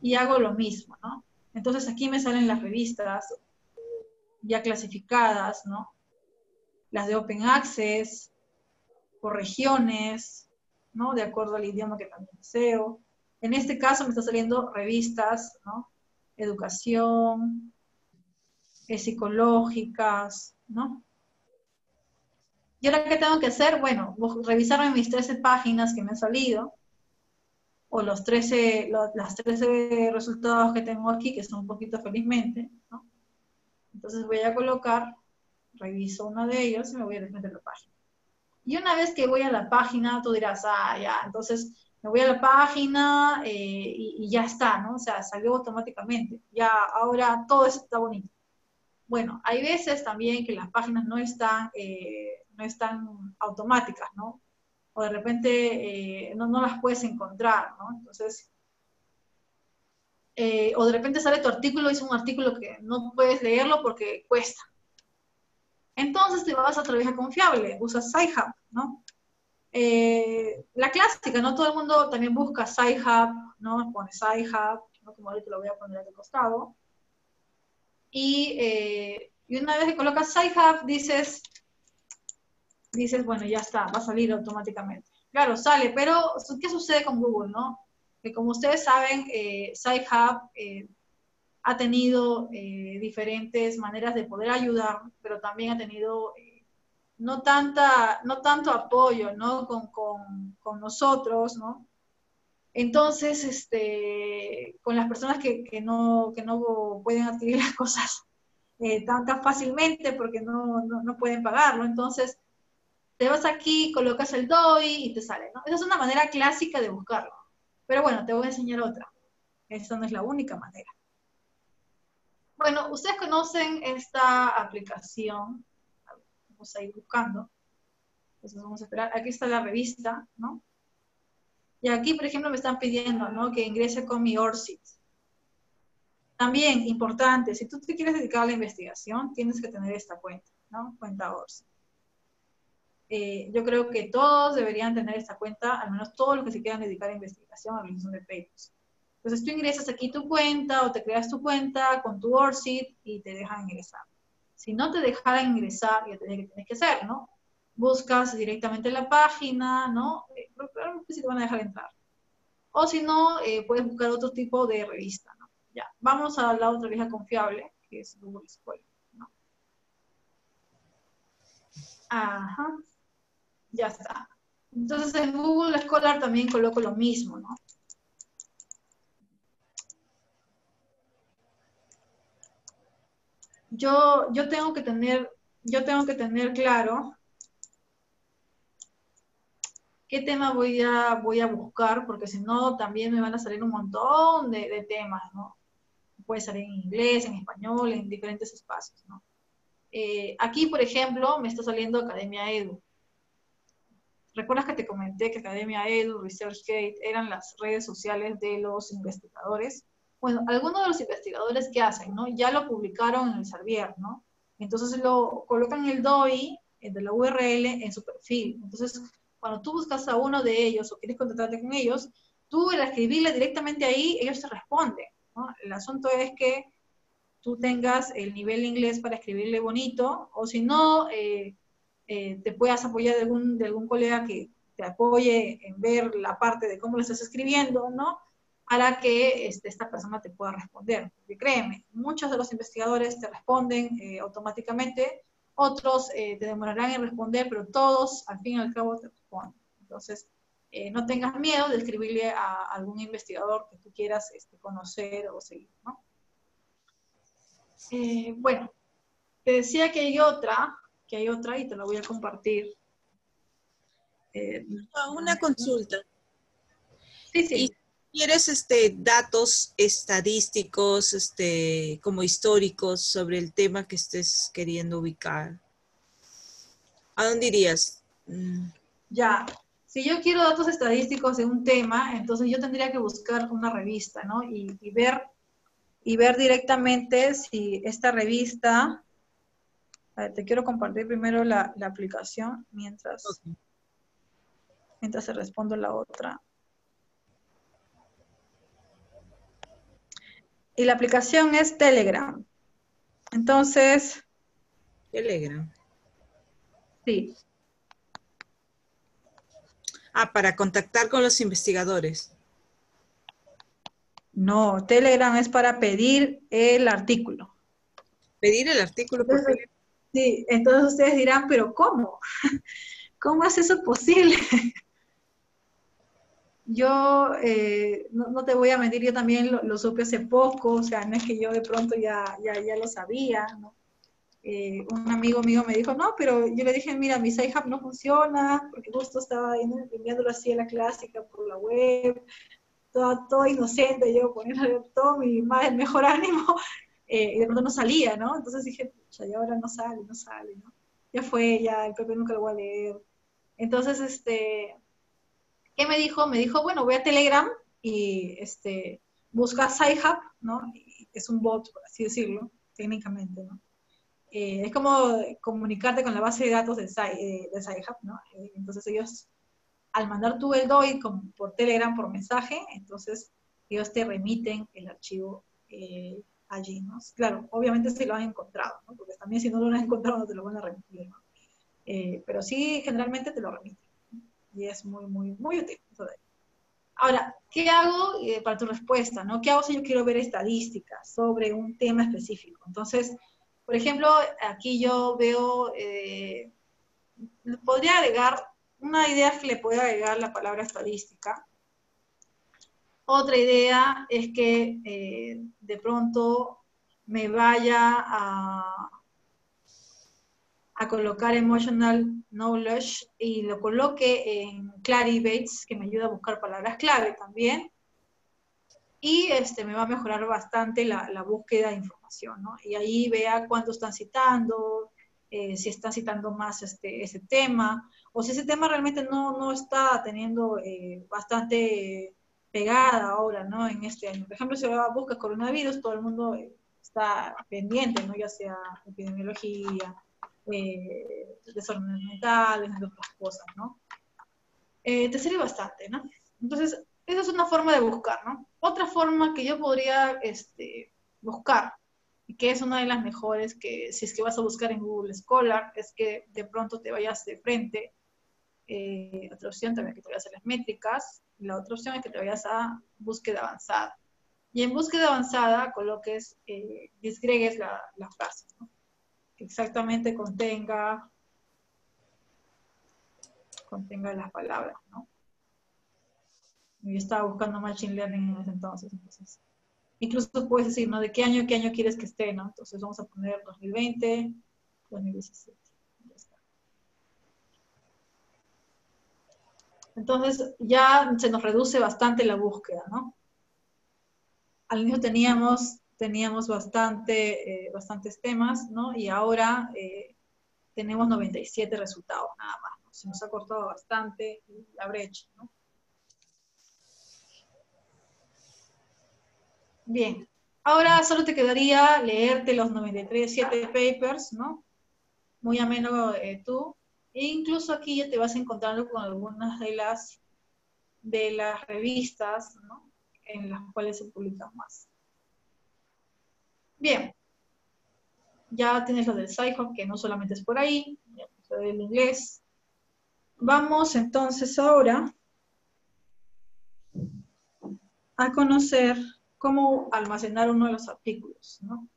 Y hago lo mismo, ¿no? Entonces aquí me salen las revistas ya clasificadas, ¿no? Las de Open Access, por regiones, ¿no? De acuerdo al idioma que también deseo. En este caso me está saliendo revistas, ¿no? Educación, eh, psicológicas, ¿no? ¿Y ahora qué tengo que hacer? Bueno, revisarme mis 13 páginas que me han salido, o los 13, las 13 resultados que tengo aquí, que son un poquito felizmente, ¿no? Entonces voy a colocar, reviso uno de ellos y me voy a a la página. Y una vez que voy a la página, tú dirás, ah, ya, entonces me voy a la página eh, y, y, ya está, ¿no? O sea, salió automáticamente. Ya ahora todo eso está bonito. Bueno, hay veces también que las páginas no están, eh, no están automáticas, ¿no? O de repente eh, no, las puedes encontrar, ¿no? Entonces, eh, o de repente sale tu artículo y es un artículo que no puedes leerlo porque cuesta. Entonces te vas a otra vieja confiable, usas SciHub, ¿no? la clásica, ¿no? Todo el mundo también busca SciHub, ¿no? Pone SciHub, ¿no? Como ahorita lo voy a poner al costado. Eh, y, una vez que colocas SciHub, dices, dices, bueno, ya está, va a salir automáticamente. Claro, sale, pero ¿qué sucede con Google, no? Que como ustedes saben, eh, SciHub eh, ha tenido eh, diferentes maneras de poder ayudar, pero también ha tenido no, tanta, no tanto apoyo, ¿no? Con, con, con nosotros, ¿no? Entonces, este, con las personas que, no, no pueden adquirir las cosas eh, tan, fácilmente porque no, pueden pagarlo, entonces te vas aquí, colocas el DOI y te sale, ¿no? Esa es una manera clásica de buscarlo. Pero bueno, te voy a enseñar otra. Esa no es la única manera. Bueno, ustedes conocen esta aplicación. Vamos a ir buscando. Entonces vamos a esperar. Aquí está la revista, ¿no? Y aquí, por ejemplo, me están pidiendo ¿no? que ingrese con mi ORCID. También, importante, si tú te quieres dedicar a la investigación, tienes que tener esta cuenta, ¿no? Cuenta ORCID. Eh, yo creo que todos deberían tener esta cuenta, al menos todos los que se quieran dedicar a investigación, a realización de papers. Entonces tú ingresas aquí tu cuenta o te creas tu cuenta con tu ORCID y te dejan ingresar. Si no te dejaran ingresar, ya tienes que hacer, ¿no? buscas directamente la página, ¿no? Pero si te van a dejar entrar. O si no, eh, puedes buscar otro tipo de revista. Ya, vamos a la otra vieja confiable, que es Google Scholar. Ajá, ya está. Entonces en Google Scholar también coloco lo mismo, ¿no? Yo, yo tengo que tener, yo tengo que tener claro qué tema voy a, voy a buscar, porque si no, también me van a salir un montón de, temas, ¿no? Puede salir en inglés, en español, en diferentes espacios, ¿no? Eh, aquí, por ejemplo, me está saliendo Academia Edu. ¿Recuerdas que te comenté que Academia Edu, ResearchGate eran las redes sociales de los investigadores? Bueno, algunos de los investigadores que hacen, ¿no? Ya lo publicaron en el Servier, ¿no? Entonces lo colocan el DOI de la URL en su perfil. Entonces, cuando tú buscas a uno de ellos o quieres contactarte con ellos, tú al escribirle directamente ahí, ellos te responden. El asunto es que tú tengas el nivel inglés para escribirle bonito, o si no, eh, eh, te puedas apoyar de algún, de algún colega que te apoye en ver la parte de cómo lo estás escribiendo, ¿no? Para que este, esta persona te pueda responder. Porque créeme, muchos de los investigadores te responden eh, automáticamente, otros te demorarán en responder, pero todos, al fin y al cabo, te entonces, eh, no tengas miedo de escribirle a algún investigador que tú quieras este, conocer o seguir, ¿no? Eh, bueno, te decía que hay otra, que hay otra y te la voy a compartir. Eh, ah, una consulta. Sí, sí. ¿Quieres este, datos estadísticos, este, como históricos sobre el tema que estés queriendo ubicar? ¿A dónde irías? Mm. Ya, si yo quiero datos estadísticos de un tema, entonces yo tendría que buscar una revista, ¿no? Y, ver, y ver directamente si esta revista, a ver, te quiero compartir primero la, aplicación mientras, mientras se respondo la otra. Y la aplicación es Telegram. Entonces... Telegram. Sí. Ah, para contactar con los investigadores. No, Telegram es para pedir el artículo. Pedir el artículo por Telegram. Sí, entonces ustedes dirán, pero ¿cómo? ¿Cómo es eso posible? Yo eh, no, te voy a mentir, yo también lo, supe hace poco, o sea, no es que yo de pronto ya, ya, ya lo sabía, ¿no? Eh, un amigo mío me dijo, no, pero yo le dije, mira, mi SciHub no funciona, porque justo estaba enviándolo así a la clásica por la web, todo, todo inocente, yo poniendo todo mi más, mejor ánimo, eh, y de pronto no salía, ¿no? Entonces dije, ya y ahora no sale, no sale, ¿no? Ya fue, ya el PP nunca lo voy a leer. Entonces, este, ¿qué me dijo? Me dijo, bueno, voy a Telegram y este, busca SciHub, ¿no? es un bot, por así decirlo, técnicamente, ¿no? Eh, es como comunicarte con la base de datos de, eh, de ¿no? Eh, entonces ellos, al mandar tú el DOI por Telegram, por mensaje, entonces ellos te remiten el archivo allí, ¿no? Claro, obviamente si lo han encontrado, ¿no? Porque también si no lo han encontrado no te lo van a remitir, ¿no? pero sí, generalmente te lo remiten. Y es muy, muy, muy útil. Ahora, ¿qué hago para tu respuesta, no? ¿Qué hago si yo quiero ver estadísticas sobre un tema específico? Entonces, por ejemplo, aquí yo veo, eh, podría agregar, una idea que le puede agregar la palabra estadística. Otra idea es que eh, de pronto me vaya a, a colocar emotional knowledge y lo coloque en Clarivates, que me ayuda a buscar palabras clave también y este, me va a mejorar bastante la, búsqueda de información, ¿no? Y ahí vea cuánto están citando, eh, si están citando más este, ese tema, o si ese tema realmente no, no está teniendo eh, bastante pegada ahora, ¿no? En este año. Por ejemplo, si busca coronavirus, todo el mundo eh, está pendiente, ¿no? Ya sea epidemiología, desórdenes mentales, otras cosas, ¿no? te sirve bastante, ¿no? Entonces, esa es una forma de buscar, ¿no? Otra forma que yo podría este, buscar, y que es una de las mejores, que si es que vas a buscar en Google Scholar, es que de pronto te vayas de frente. Eh, otra opción también que te vayas a las métricas. La otra opción es que te vayas a búsqueda avanzada. Y en búsqueda avanzada coloques, eh, disgregues la frase, ¿no? que exactamente contenga, contenga las palabras, ¿no? Yo estaba buscando Machine Learning en ese entonces. Incluso puedes decir, ¿no? ¿De qué año, qué año quieres que esté, ¿no? Entonces vamos a poner 2020, 2017. Entonces ya se nos reduce bastante la búsqueda, ¿no? Al inicio teníamos, teníamos bastante, eh, bastantes temas, ¿no? Y ahora eh, tenemos 97 resultados nada más. Se nos ha cortado bastante la brecha, ¿no? Bien, ahora solo te quedaría leerte los 93, 7 papers, ¿no? Muy ameno eh, tú. E incluso aquí ya te vas encontrando con algunas de las, de las revistas, ¿no? En las cuales se publican más. Bien, ya tienes lo del Psycho, que no solamente es por ahí, del inglés. Vamos entonces ahora a conocer cómo almacenar uno de los artículos, ¿no?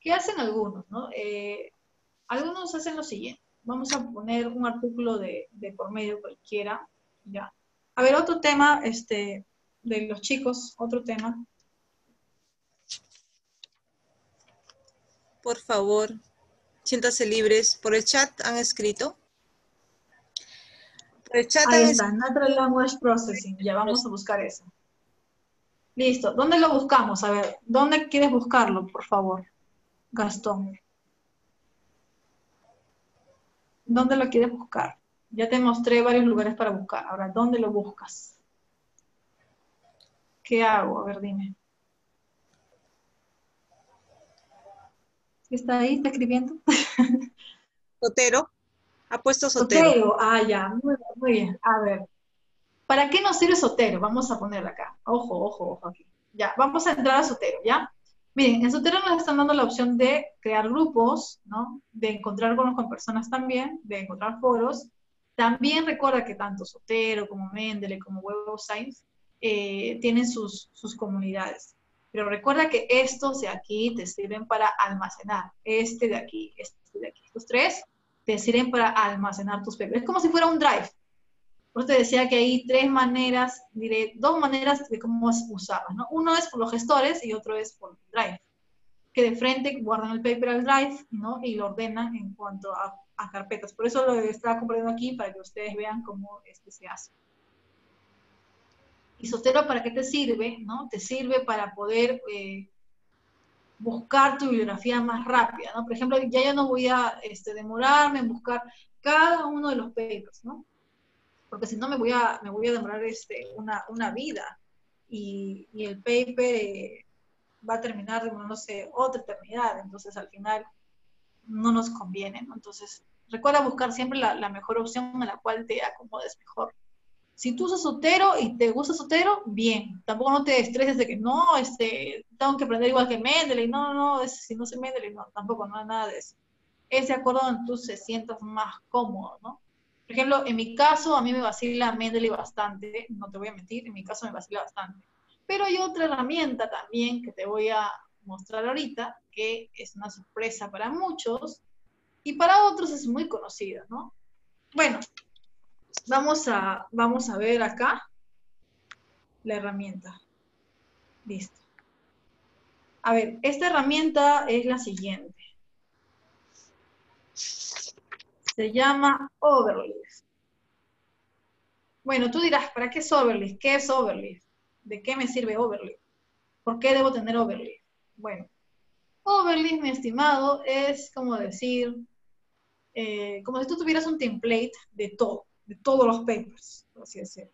¿Qué hacen algunos, no? Eh, algunos hacen lo siguiente. Vamos a poner un artículo de, por medio cualquiera, ya. A ver, otro tema, este, de los chicos, otro tema. Por favor, siéntase libres. ¿Por el chat han escrito? Por el chat Ahí está, Natural Language Processing. Ya vamos a buscar eso. Listo. ¿Dónde lo buscamos? A ver, ¿dónde quieres buscarlo, por favor, Gastón? ¿Dónde lo quieres buscar? Ya te mostré varios lugares para buscar. Ahora, ¿dónde lo buscas? ¿Qué hago? A ver, dime. ¿Está ahí? ¿Está escribiendo? Sotero. Ha puesto Sotero. Sotero. Ah, ya. Muy, muy bien. A ver. ¿Para qué nos sirve Sotero? Vamos a ponerlo acá. Ojo, ojo, ojo aquí. Ya, vamos a entrar a Sotero, ¿ya? Miren, en Sotero nos están dando la opción de crear grupos, ¿no? De encontrar con personas también, de encontrar foros. También recuerda que tanto Sotero como Mendeley como Web of Science eh, tienen sus, sus comunidades. Pero recuerda que estos de aquí te sirven para almacenar. Este de aquí, este de aquí. Estos tres te sirven para almacenar tus papers. Es como si fuera un drive. Por eso te decía que hay tres maneras, diré, dos maneras de cómo usarlas, ¿no? Uno es por los gestores y otro es por Drive, que de frente guardan el paper al Drive, ¿no? Y lo ordenan en cuanto a, carpetas. Por eso lo estaba compartiendo aquí para que ustedes vean cómo este se hace. ¿Y Sotero para qué te sirve? ¿no? Te sirve para poder eh, buscar tu bibliografía más rápida, ¿no? Por ejemplo, ya yo no voy a este, demorarme en buscar cada uno de los papers, ¿no? Porque si no me voy a, me voy a demorar este, una, una vida y, y, el paper eh, va a terminar demorándose otra eternidad, entonces al final no nos conviene, ¿no? Entonces, recuerda buscar siempre la, la, mejor opción a la cual te acomodes mejor. Si tú usas Sotero y te gusta Sotero, bien. Tampoco no te estreses de que no, este, tengo que aprender igual que Mendeley. No, no, es, si no sé Mendeley, no, tampoco, no hay nada de eso. Es de acuerdo donde tú se sientas más cómodo, ¿no? Por ejemplo, en mi caso, a mí me vacila Mendeley bastante, no te voy a mentir, en mi caso me vacila bastante. Pero hay otra herramienta también que te voy a mostrar ahorita, que es una sorpresa para muchos y para otros es muy conocida, ¿no? Bueno, vamos a, vamos a ver acá la herramienta. Listo. A ver, esta herramienta es la siguiente se llama Overleaf. Bueno, tú dirás, ¿para qué es Overleaf? ¿Qué es Overleaf? ¿De qué me sirve Overleaf? ¿Por qué debo tener Overleaf? Bueno, Overleaf, mi estimado, es como decir, eh, como si tú tuvieras un template de todo, de todos los papers, por así decirlo.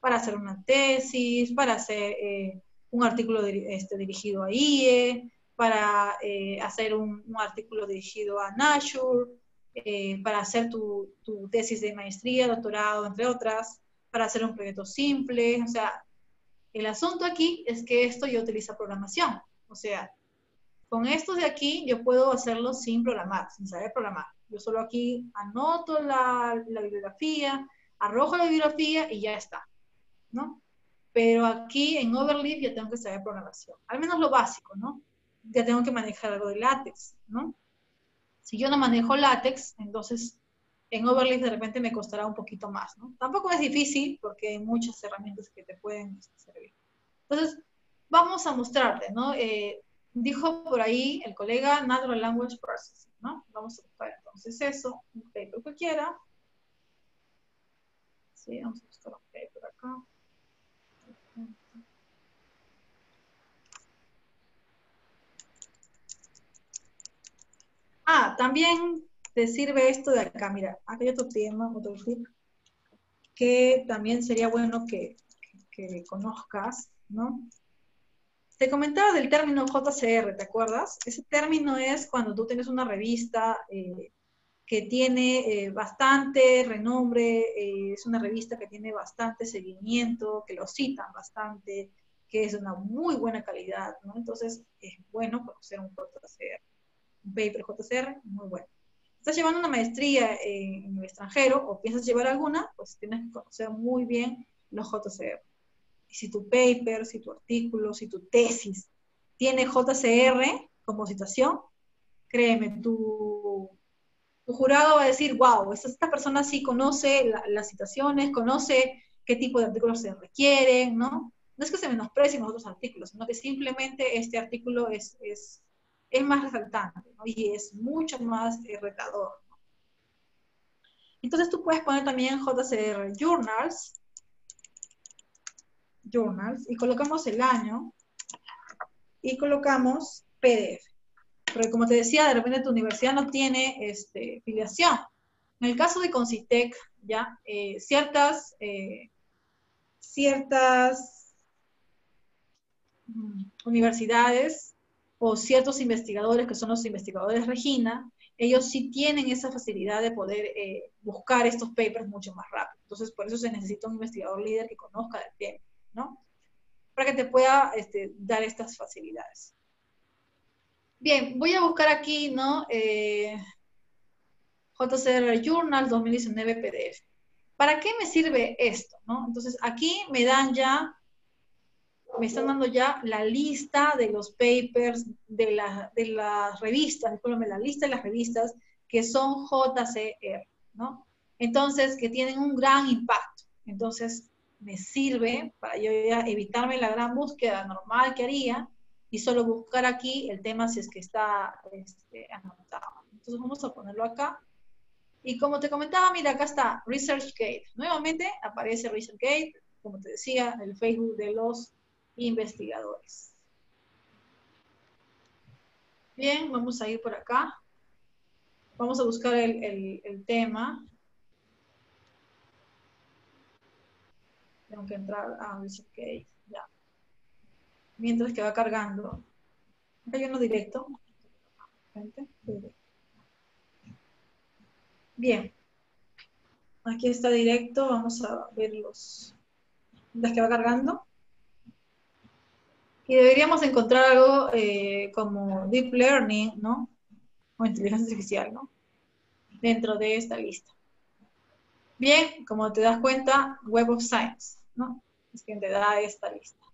Para hacer una tesis, para hacer eh, un artículo este, dirigido a IE, para eh, hacer un, un, artículo dirigido a Nature, eh, para hacer tu, tesis de maestría, doctorado, entre otras, para hacer un proyecto simple. O sea, el asunto aquí es que esto yo utiliza programación. O sea, con esto de aquí yo puedo hacerlo sin programar, sin saber programar. Yo solo aquí anoto la, la bibliografía, arrojo la bibliografía y ya está, ¿no? Pero aquí en Overleaf ya tengo que saber programación, al menos lo básico, ¿no? Ya tengo que manejar algo de látex, ¿no? Si yo no manejo látex, entonces en Overleaf de repente me costará un poquito más, ¿no? Tampoco es difícil porque hay muchas herramientas que te pueden este, servir. Entonces, vamos a mostrarte, ¿no? Eh, dijo por ahí el colega Natural Language Processing, ¿no? Vamos a buscar entonces eso, un paper cualquiera. Sí, vamos a buscar un paper acá. Ah, también te sirve esto de acá, mira, acá hay otro tema, otro flip, que también sería bueno que, conozcas, ¿no? Te comentaba del término JCR, ¿te acuerdas? Ese término es cuando tú tienes una revista eh, que tiene eh, bastante renombre, eh, es una revista que tiene bastante seguimiento, que lo citan bastante, que es de una muy buena calidad, ¿no? Entonces es bueno conocer un JCR paper JCR, muy bueno. Estás llevando una maestría en el extranjero o piensas llevar alguna, pues tienes que conocer muy bien los JCR. Y si tu paper, si tu artículo, si tu tesis tiene JCR como citación, créeme, tu, tu jurado va a decir, wow, esta, persona sí conoce las citaciones, conoce qué tipo de artículos se requieren, ¿no? No es que se menosprecien los otros artículos, sino que simplemente este artículo es, es es más resaltante y es mucho más eh, retador. Entonces tú puedes poner también JCR Journals, Journals, y colocamos el año y colocamos PDF. Porque como te decía, de repente tu universidad no tiene este, filiación. En el caso de Concitec, ya, eh, ciertas, eh, ciertas mm, universidades o ciertos investigadores, que son los investigadores Regina, ellos sí tienen esa facilidad de poder eh, buscar estos papers mucho más rápido. Entonces, por eso se necesita un investigador líder que conozca del tema, ¿no? Para que te pueda este, dar estas facilidades. Bien, voy a buscar aquí, ¿no? Eh, JCR Journal 2019 PDF. ¿Para qué me sirve esto? ¿no? Entonces, aquí me dan ya me están dando ya la lista de los papers de, de las revistas, discúlpame, la lista de las revistas que son JCR, ¿no? Entonces, que tienen un gran impacto. Entonces, me sirve para yo ya evitarme la gran búsqueda normal que haría y solo buscar aquí el tema si es que está este, anotado. Entonces, vamos a ponerlo acá. Y como te comentaba, mira, acá está ResearchGate. Nuevamente aparece ResearchGate, como te decía, el Facebook de los investigadores. Bien, vamos a ir por acá. Vamos a buscar el, tema. Tengo que entrar a OK, ya. Mientras que va cargando. Acá hay uno directo. Bien. Aquí está directo. Vamos a ver los. Mientras que va cargando. Y deberíamos encontrar algo eh, como Deep Learning, ¿no? O inteligencia artificial, ¿no? Dentro de esta lista. Bien, como te das cuenta, Web of Science, ¿no? Es quien te da esta lista.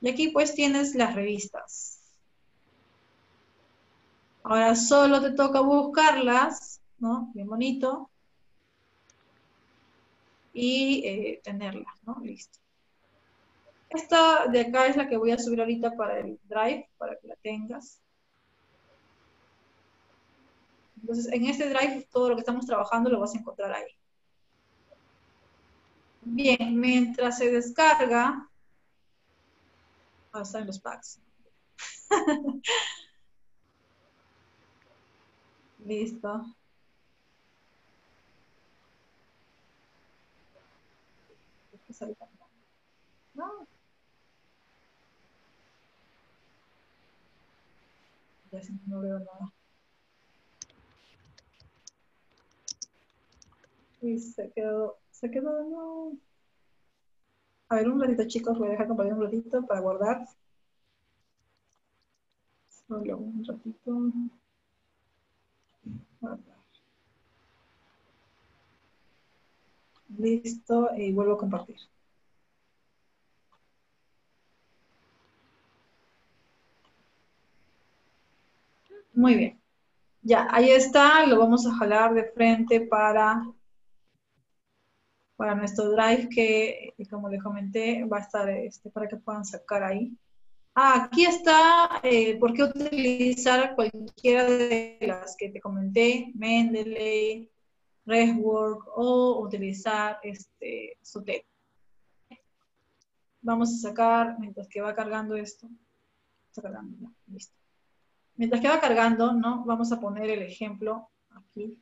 Y aquí pues tienes las revistas. Ahora solo te toca buscarlas, ¿no? Bien bonito. Y eh, tenerlas, ¿no? Listo. Esta de acá es la que voy a subir ahorita para el Drive, para que la tengas. Entonces, en este Drive, todo lo que estamos trabajando lo vas a encontrar ahí. Bien, mientras se descarga, pasa en los packs. Listo. No. No veo nada. Y se quedó, se quedó. A ver, un ratito, chicos, voy a dejar compartir un ratito para guardar. Solo un ratito. Listo, y vuelvo a compartir. Muy bien. Ya, ahí está, lo vamos a jalar de frente para, para nuestro drive que, como les comenté, va a estar este, para que puedan sacar ahí. Ah, aquí está, eh, ¿por qué utilizar cualquiera de las que te comenté? Mendeley, ResWork o utilizar este, Vamos a sacar, mientras que va cargando esto, está cargando, ya, listo. Mientras que va cargando, ¿no? Vamos a poner el ejemplo aquí.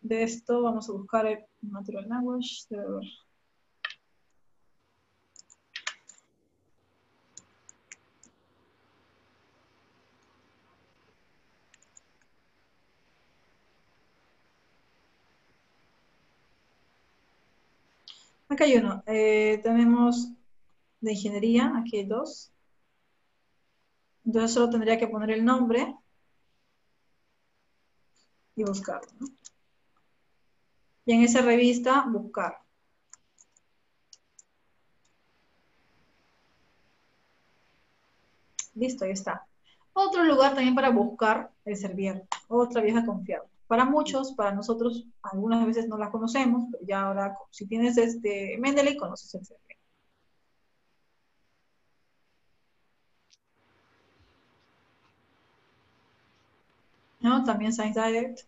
De esto vamos a buscar el Natural Language. Acá hay uno. Eh, tenemos de ingeniería, aquí hay dos. Entonces solo tendría que poner el nombre y buscarlo. Y en esa revista, buscar. Listo, ahí está. Otro lugar también para buscar el Servier, otra vieja confiable. Para muchos, para nosotros, algunas veces no la conocemos, pero ya ahora, si tienes este Mendeley, conoces el Servier. ¿No? También Science Direct.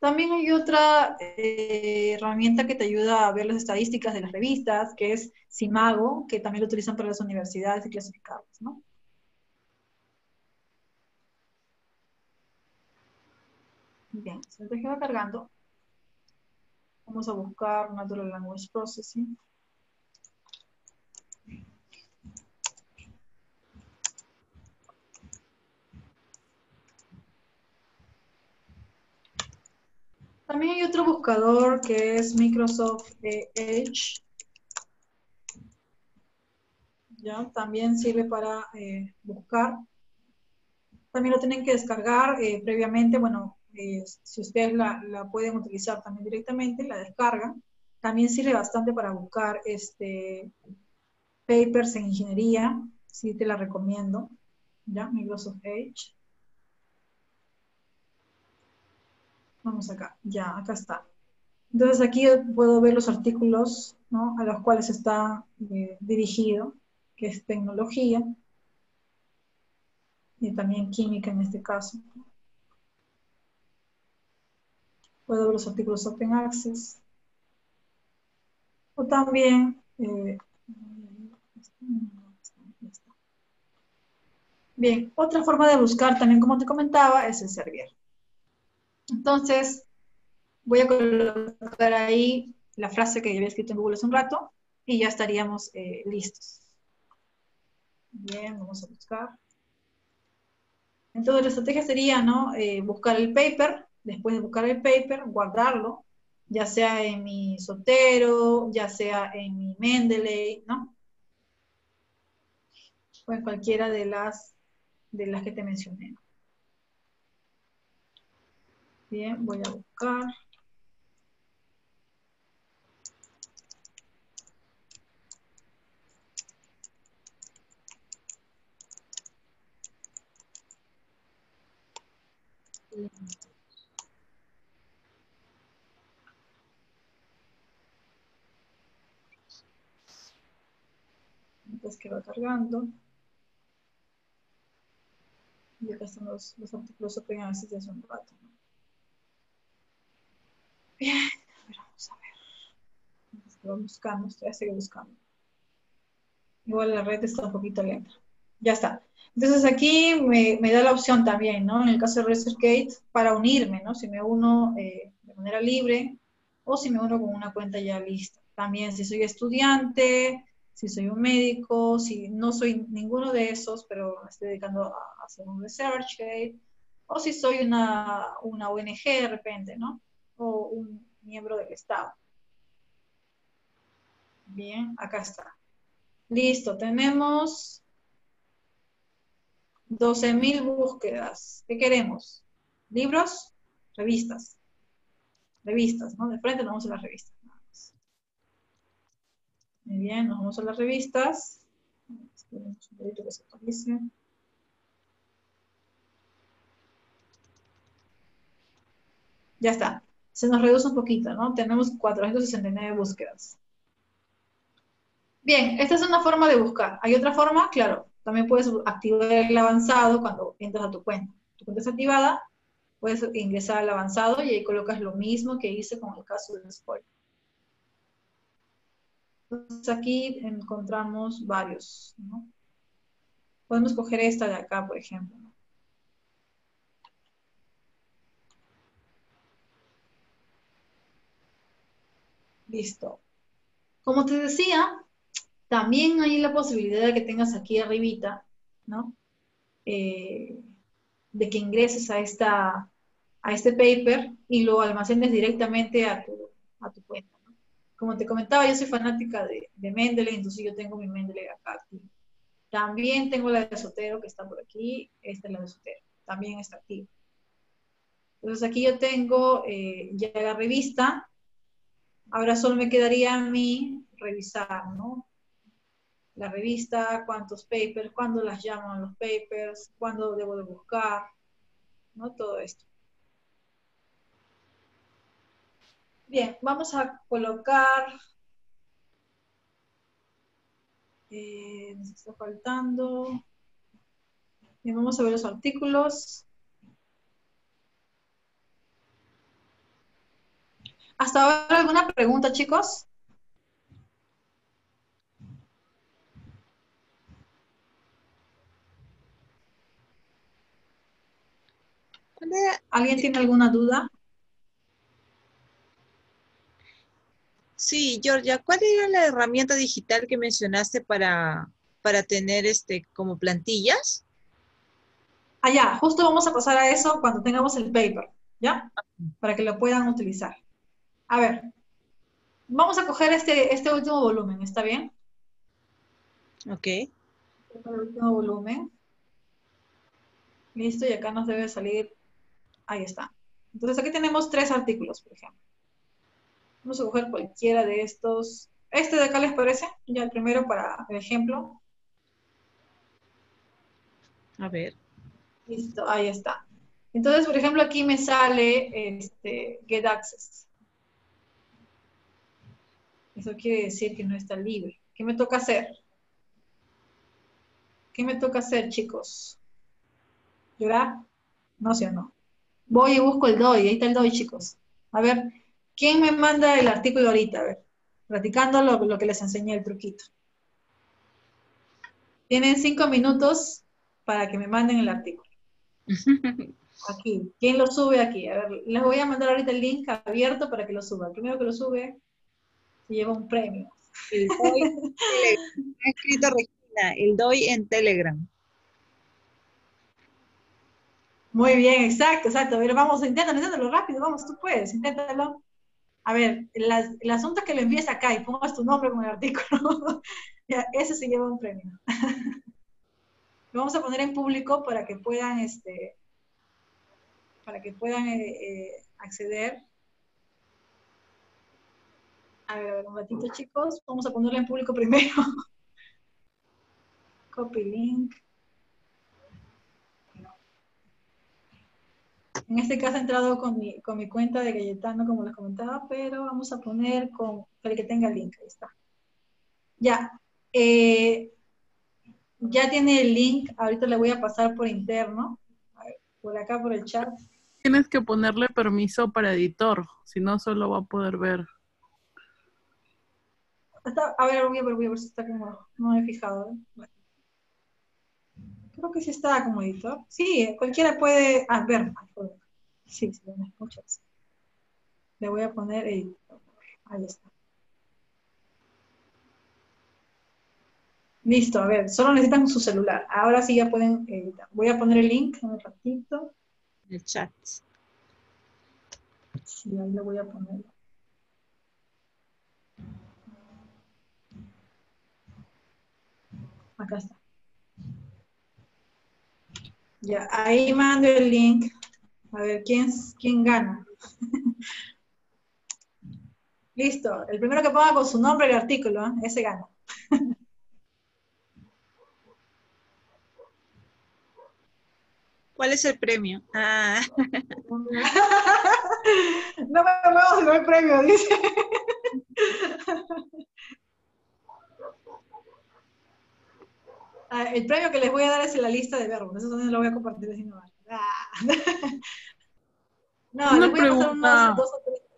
También hay otra eh, herramienta que te ayuda a ver las estadísticas de las revistas, que es Simago, que también lo utilizan para las universidades y clasificarlas, ¿no? Bien, se va cargando. Vamos a buscar Natural Language Processing. También hay otro buscador que es Microsoft Edge. ¿Ya? También sirve para eh, buscar. También lo tienen que descargar eh, previamente. Bueno, eh, si ustedes la, pueden utilizar también directamente, la descargan. También sirve bastante para buscar este, papers en ingeniería. Sí, te la recomiendo. ¿Ya? Microsoft Edge. Vamos acá, ya, acá está. Entonces aquí puedo ver los artículos a los cuales está eh, dirigido, que es tecnología, y también química en este caso. Puedo ver los artículos Open Access. O también... Eh, bien, otra forma de buscar también, como te comentaba, es el Servier. Entonces, voy a colocar ahí la frase que había escrito en Google hace un rato y ya estaríamos eh, listos. Bien, vamos a buscar. Entonces la estrategia sería, ¿no? Eh, buscar el paper, después de buscar el paper, guardarlo, ya sea en mi Sotero, ya sea en mi Mendeley, ¿no? O en cualquiera de las, de las que te mencioné. Bien, voy a buscar. Entonces que va cargando. Y acá están los, los artículos open hace un rato. Bien, vamos a ver. Estoy buscando, estoy a seguir buscando. Igual la red está un poquito lenta. Ya está. Entonces aquí me, da la opción también, ¿no? En el caso de ResearchGate, para unirme, ¿no? Si me uno eh, de manera libre o si me uno con una cuenta ya lista. También si soy estudiante, si soy un médico, si no soy ninguno de esos, pero me estoy dedicando a hacer un ResearchGate, o si soy una, una ONG de repente, ¿no? O un miembro del Estado. Bien, acá está. Listo, tenemos 12.000 búsquedas. ¿Qué queremos? ¿Libros? Revistas. Revistas, ¿no? De frente nos vamos a las revistas. Muy bien, nos vamos a las revistas. Esperemos un poquito que se actualice. Ya está se nos reduce un poquito, ¿no? Tenemos 469 búsquedas. Bien, esta es una forma de buscar. ¿Hay otra forma? Claro, también puedes activar el avanzado cuando entras a tu cuenta. Tu cuenta es activada, puedes ingresar al avanzado y ahí colocas lo mismo que hice con el caso del spoiler. Entonces aquí encontramos varios, ¿no? Podemos coger esta de acá, por ejemplo. Listo. Como te decía, también hay la posibilidad de que tengas aquí arribita, ¿no? Eh, de que ingreses a, esta, a este paper y lo almacenes directamente a tu, a tu cuenta. Como te comentaba, yo soy fanática de, de Mendeley, entonces yo tengo mi Mendeley acá. También tengo la de Sotero que está por aquí, esta es la de Sotero, también está aquí. Entonces aquí yo tengo eh, ya la revista, Ahora solo me quedaría a mí revisar, ¿no? La revista, cuántos papers, cuándo las llaman los papers, cuándo debo de buscar, ¿no? Todo esto. Bien, vamos a colocar, eh, nos está faltando, y vamos a ver los artículos. ¿Hasta ahora alguna pregunta, chicos? ¿Alguien tiene alguna duda? Sí, Georgia, ¿cuál era la herramienta digital que mencionaste para, para tener este como plantillas? Ah, ya, justo vamos a pasar a eso cuando tengamos el paper, ¿ya? Para que lo puedan utilizar. A ver, vamos a coger este, este último volumen, ¿está bien? Ok. Este último volumen. Listo, y acá nos debe salir, ahí está. Entonces aquí tenemos tres artículos, por ejemplo. Vamos a coger cualquiera de estos. ¿Este de acá les parece? Ya el primero para el ejemplo. A ver. Listo, ahí está. Entonces, por ejemplo, aquí me sale este, get access. Eso quiere decir que no está libre. ¿Qué me toca hacer? ¿Qué me toca hacer, chicos? ¿Llorar? No, sé o no. Voy y busco el DOI. Ahí está el DOI, chicos. A ver, ¿quién me manda el artículo ahorita? A ver, practicando lo, lo que les enseñé, el truquito. Tienen cinco minutos para que me manden el artículo. Aquí. ¿Quién lo sube aquí? A ver, les voy a mandar ahorita el link abierto para que lo suban. El primero que lo sube se lleva un premio. El DOI ha escrito Regina, el DOI en Telegram. Muy bien, exacto, exacto. A ver, vamos, inténtalo, inténtalo rápido, vamos, tú puedes, inténtalo. A ver, el asunto es que lo envíes acá y pongas tu nombre con el artículo. ya, ese se lleva un premio. lo vamos a poner en público para que puedan, este, para que puedan eh, eh, acceder. A ver, un ratito, chicos. Vamos a ponerlo en público primero. Copy link. En este caso he entrado con mi, cuenta de Galletano, como les comentaba, pero vamos a poner con el que tenga el link. Ahí está. Ya. Eh, ya tiene el link. Ahorita le voy a pasar por interno. Por acá, por el chat. Tienes que ponerle permiso para editor, si no solo va a poder ver. A ver, voy a ver, voy a ver si está como, no me he fijado. ¿eh? Creo que sí está como editor. Sí, cualquiera puede, ah, ver. Sí, sí, muchas. Le voy a poner editor. Ahí está. Listo, a ver, solo necesitan su celular. Ahora sí ya pueden editar. Voy a poner el link en un ratito. El chat. Sí, ahí lo voy a poner. Acá está. Ya, ahí mando el link. A ver, ¿quién, quién gana? Listo. El primero que ponga con su nombre el artículo, ¿eh? ese gana. ¿Cuál es el premio? Ah. no me muevo si no hay premio, dice. Ah, el premio que les voy a dar es la lista de verbos. Eso no lo voy a compartir si no. Ah. No, Una les voy pregunta. a unos, dos o tres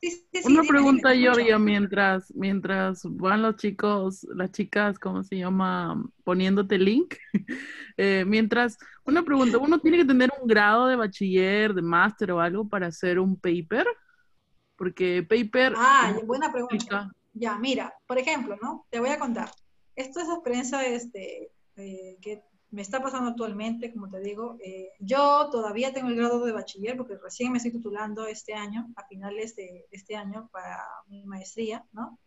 Sí, sí, sí, Una pregunta, Giorgio, mientras, mientras van los chicos, las chicas, ¿cómo se llama? Poniéndote link. eh, mientras, una pregunta, ¿uno tiene que tener un grado de bachiller, de máster o algo para hacer un paper? Porque paper... Ah, buena pregunta. Ya, mira, por ejemplo, ¿no? Te voy a contar. Esto es experiencia este, eh, que me está pasando actualmente, como te digo. Eh, yo todavía tengo el grado de bachiller porque recién me estoy titulando este año, a finales de, este año, para mi maestría, ¿no?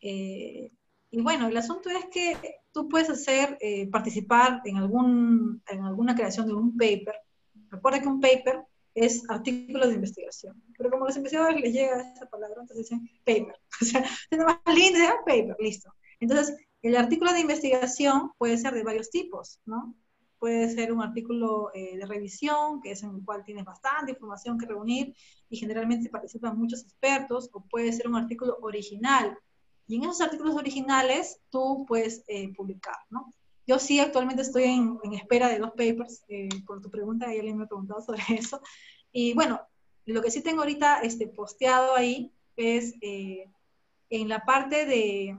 Eh, y bueno, el asunto es que tú puedes hacer, participar en, algún, en alguna creación de un paper. Recuerda que un paper es artículo de investigación. Pero como a los investigadores les llega esa palabra, entonces dicen paper. O sea, tiene más lindo, paper, listo. Entonces, el artículo de investigación puede ser de varios tipos, ¿no? Puede ser un artículo eh, de revisión, que es en el cual tienes bastante información que reunir y generalmente participan muchos expertos, o puede ser un artículo original. Y en esos artículos originales tú puedes eh, publicar, ¿no? Yo sí actualmente estoy en, espera de dos papers, eh, por tu pregunta, alguien me ha preguntado sobre eso. Y bueno, lo que sí tengo ahorita este, posteado ahí es en la parte de,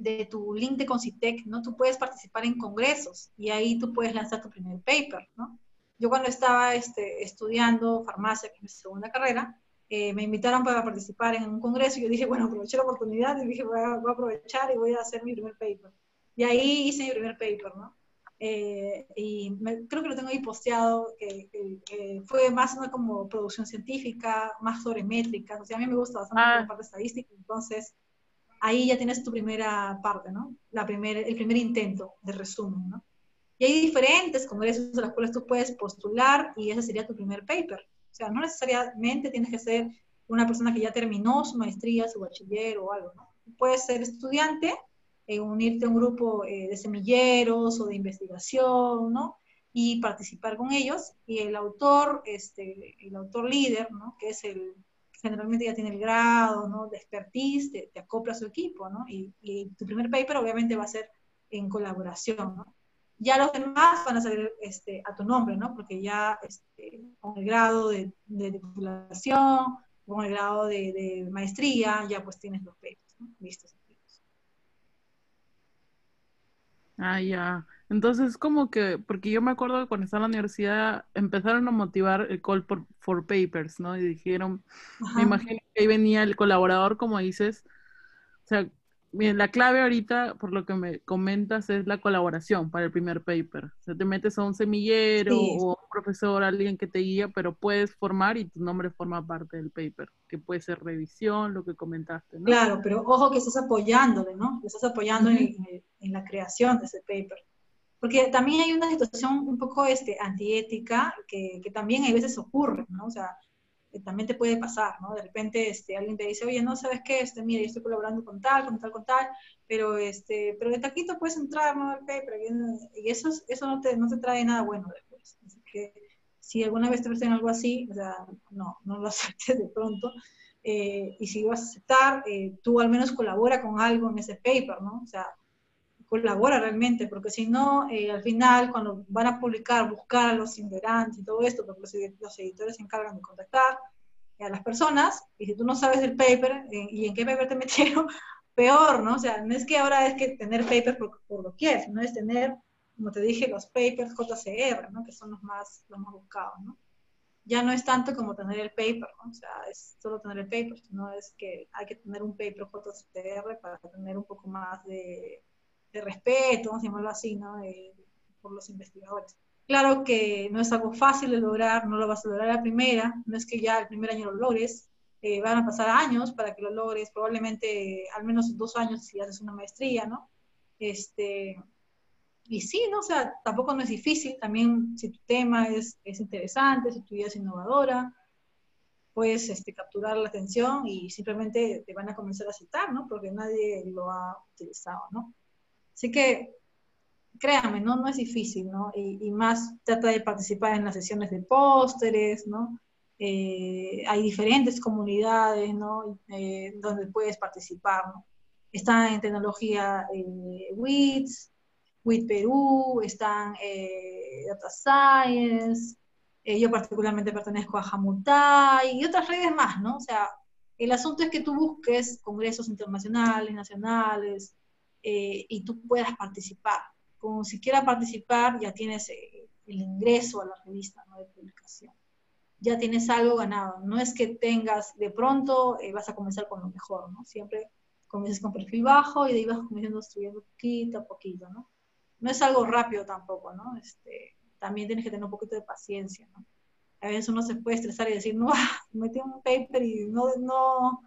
de tu link de Concitec, ¿no? Tú puedes participar en congresos y ahí tú puedes lanzar tu primer paper, ¿no? yo cuando estaba este, estudiando farmacia, que es mi segunda carrera, eh, me invitaron para participar en un congreso y yo dije, bueno, aproveché la oportunidad y dije, voy a, aprovechar y voy a hacer mi primer paper. Y ahí hice mi primer paper, ¿no? Eh, y creo que lo tengo ahí posteado, que, fue más una como producción científica, más sobre métricas, o sea, a mí me gusta bastante ah. la parte estadística, entonces ahí ya tienes tu primera parte, ¿no? La primer, el primer intento de resumen, ¿no? Y hay diferentes congresos a los cuales tú puedes postular y ese sería tu primer paper. O sea, no necesariamente tienes que ser una persona que ya terminó su maestría, su bachiller o algo, ¿no? Puedes ser estudiante, eh, unirte a un grupo eh, de semilleros o de investigación, ¿no? Y participar con ellos. Y el autor, este, el autor líder, ¿no? Que es el, generalmente ya tiene el grado, ¿no? De expertise, te, acopla a su equipo, ¿no? Y, y, tu primer paper obviamente va a ser en colaboración, ¿no? ya los demás van a salir este, a tu nombre, ¿no? Porque ya este, con el grado de, de titulación, con el grado de, maestría, ya pues tienes los papers, ¿no? Listos. Ah, ya. Entonces, como que, porque yo me acuerdo que cuando estaba en la universidad empezaron a motivar el call for, papers, ¿no? Y dijeron, me imagino que ahí venía el colaborador, como dices, o sea, Bien, la clave ahorita, por lo que me comentas, es la colaboración para el primer paper. O sea, te metes a un semillero o a un profesor, alguien que te guía, pero puedes formar y tu nombre forma parte del paper, que puede ser revisión, lo que comentaste. ¿no? Claro, pero ojo que estás apoyándole, ¿no? Estás apoyando en, la creación de ese paper. Porque también hay una situación un poco este, antiética que, que también a veces ocurre, ¿no? O sea, también te puede pasar, ¿no? De repente este, alguien te dice, oye, no, ¿sabes qué? Este, mira, yo estoy colaborando con tal, con tal, con tal, pero, este, pero de taquito puedes entrar, ¿no? Al paper, y eso, eso no, te, no te trae nada bueno después. Así que si alguna vez te ofrecen algo así, o sea, no, no lo aceptes de pronto. Eh, y si vas a aceptar, eh, tú al menos colabora con algo en ese paper, ¿no? O sea, colabora realmente, porque si no, eh, al final, cuando van a publicar, buscar a los integrantes y todo esto, porque los, editores se encargan de contactar a las personas, y si tú no sabes del paper eh, y en qué paper te metieron, peor, ¿no? O sea, no es que ahora es que tener paper por, por lo que es, no es tener, como te dije, los papers JCR, ¿no? Que son los más, los más buscados, ¿no? Ya no es tanto como tener el paper, ¿no? O sea, es solo tener el paper, sino es que hay que tener un paper JCR para tener un poco más de de respeto, vamos a llamarlo así, ¿no? por los investigadores. Claro que no es algo fácil de lograr, no lo vas a lograr la primera, no es que ya el primer año lo logres, eh, van a pasar años para que lo logres, probablemente al menos dos años si haces una maestría, ¿no? Este, y sí, ¿no? O sea, tampoco no es difícil, también si tu tema es, es interesante, si tu idea es innovadora, puedes este, capturar la atención y simplemente te van a comenzar a citar, ¿no? Porque nadie lo ha utilizado, ¿no? Así que, créanme, ¿no? No es difícil, ¿no? Y, más trata de participar en las sesiones de pósteres, ¿no? Eh, hay diferentes comunidades, ¿no? Eh, donde puedes participar, ¿no? Están en tecnología eh, WITS, WIT Perú, están eh, Data Science, yo particularmente pertenezco a Hamutai y otras redes más, ¿no? O sea, el asunto es que tú busques congresos internacionales, nacionales, eh, y tú puedas participar. Como si quieras participar, ya tienes eh, el ingreso a la revista de publicación. Ya tienes algo ganado. No es que tengas, de pronto eh, vas a comenzar con lo mejor, ¿no? Siempre comienzas con perfil bajo y de ahí vas comenzando estudiando poquito a poquito, ¿no? No es algo rápido tampoco, ¿no? Este, también tienes que tener un poquito de paciencia, ¿no? A veces uno se puede estresar y decir, no, metí un paper y no, no,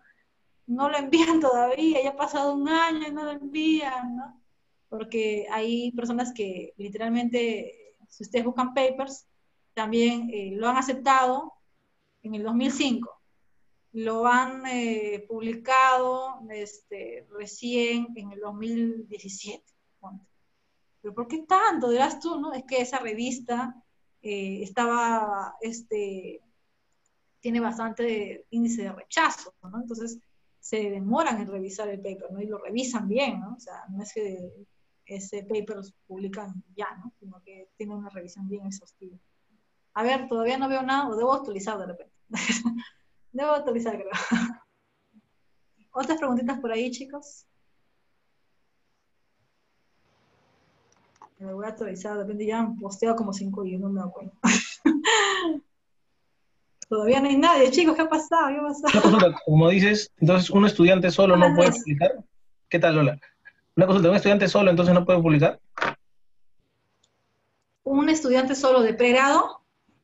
no lo envían todavía, ya ha pasado un año y no lo envían, ¿no? Porque hay personas que literalmente, si ustedes buscan papers, también eh, lo han aceptado en el 2005, lo han eh, publicado este, recién en el 2017. Pero ¿por qué tanto? Dirás tú, ¿no? Es que esa revista eh, estaba, este, tiene bastante índice de rechazo, ¿no? Entonces, se demoran en revisar el paper, ¿no? Y lo revisan bien, ¿no? O sea, no es que ese paper lo publican ya, ¿no? Sino que tiene una revisión bien exhaustiva. A ver, todavía no veo nada, o debo actualizar de repente. debo actualizar, creo. ¿Otras preguntitas por ahí, chicos? Me voy a actualizar, de repente ya han posteado como cinco y no me doy cuenta. Todavía no hay nadie, chicos, ¿qué ha pasado? ¿Qué ha pasado? como dices, entonces un estudiante solo no puede publicar. ¿Qué tal, Lola? Una consulta, un estudiante solo entonces no puede publicar. Un estudiante solo de pregrado,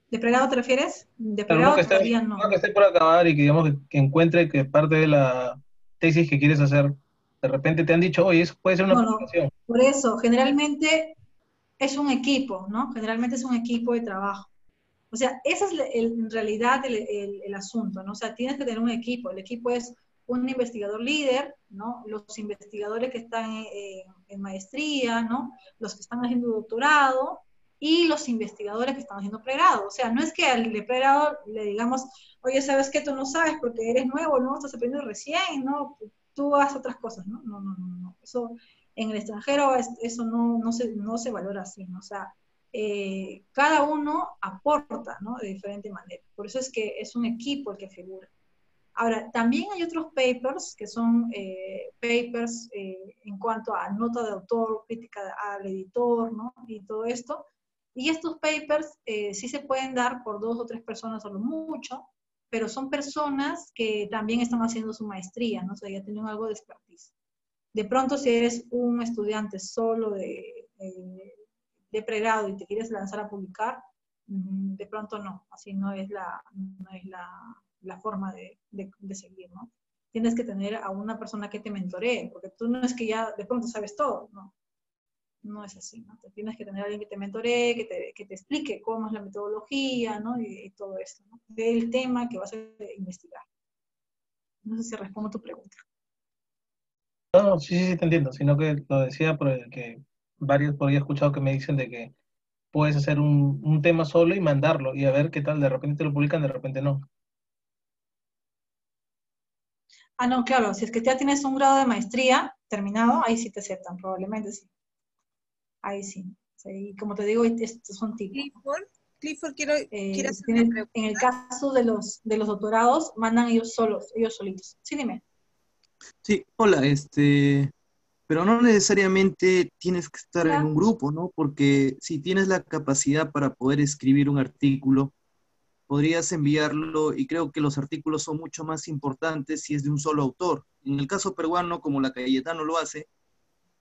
¿de pregrado te refieres? De pregrado todavía no. que esté por acabar y que digamos que, encuentre que parte de la tesis que quieres hacer, de repente te han dicho, oye, eso puede ser una publicación. por eso, generalmente es un equipo, ¿no? Generalmente es un equipo de trabajo. O sea, ese es en realidad el, asunto, ¿no? O sea, tienes que tener un equipo. El equipo es un investigador líder, ¿no? Los investigadores que están en maestría, ¿no? Los que están haciendo doctorado y los investigadores que están haciendo pregrado. O sea, no es que al de pregrado le digamos, oye, ¿sabes qué? Tú no sabes porque eres nuevo, ¿no? Estás aprendiendo recién, ¿no? Tú haces otras cosas, ¿no? No, no, no, no. Eso en el extranjero eso no, no, se, no se valora así, ¿no? O sea, eh, cada uno aporta ¿no? de diferente manera. Por eso es que es un equipo el que figura. Ahora, también hay otros papers que son eh, papers eh, en cuanto a nota de autor, crítica al editor, ¿no? Y todo esto. Y estos papers sí se pueden dar por dos o tres personas o lo mucho, pero son personas que también están haciendo su maestría, ¿no? O sea, ya tienen algo de expertise. De pronto, si eres un estudiante solo de, de pregrado y te quieres lanzar a publicar, mm, de pronto no, así no es la, no es la, la forma de, de, seguir, ¿no? Tienes que tener a una persona que te mentoree, porque tú no es que ya de pronto sabes todo, ¿no? No es así, ¿no? tienes que tener a alguien que te mentoree, que te, que te explique cómo es la metodología, ¿no? Y, todo esto, ¿no? Del tema que vas a investigar. No sé si respondo tu pregunta. No, sí, sí, te entiendo, sino que lo decía porque varios por ahí he escuchado que me dicen de que puedes hacer un, tema solo y mandarlo y a ver qué tal, de repente te lo publican, de repente no. Ah, no, claro, si es que ya tienes un grado de maestría terminado, ahí sí te aceptan, probablemente sí. Ahí sí. Y como te digo, estos son tipos. Clifford, Clifford quiero, eh, En el caso de los, de los doctorados, mandan ellos solos, ellos solitos. Sí, dime. Sí, hola, este, pero no necesariamente tienes que estar en un grupo, ¿no? Porque si tienes la capacidad para poder escribir un artículo, podrías enviarlo y creo que los artículos son mucho más importantes si es de un solo autor. En el caso peruano, como la Cayetano lo hace,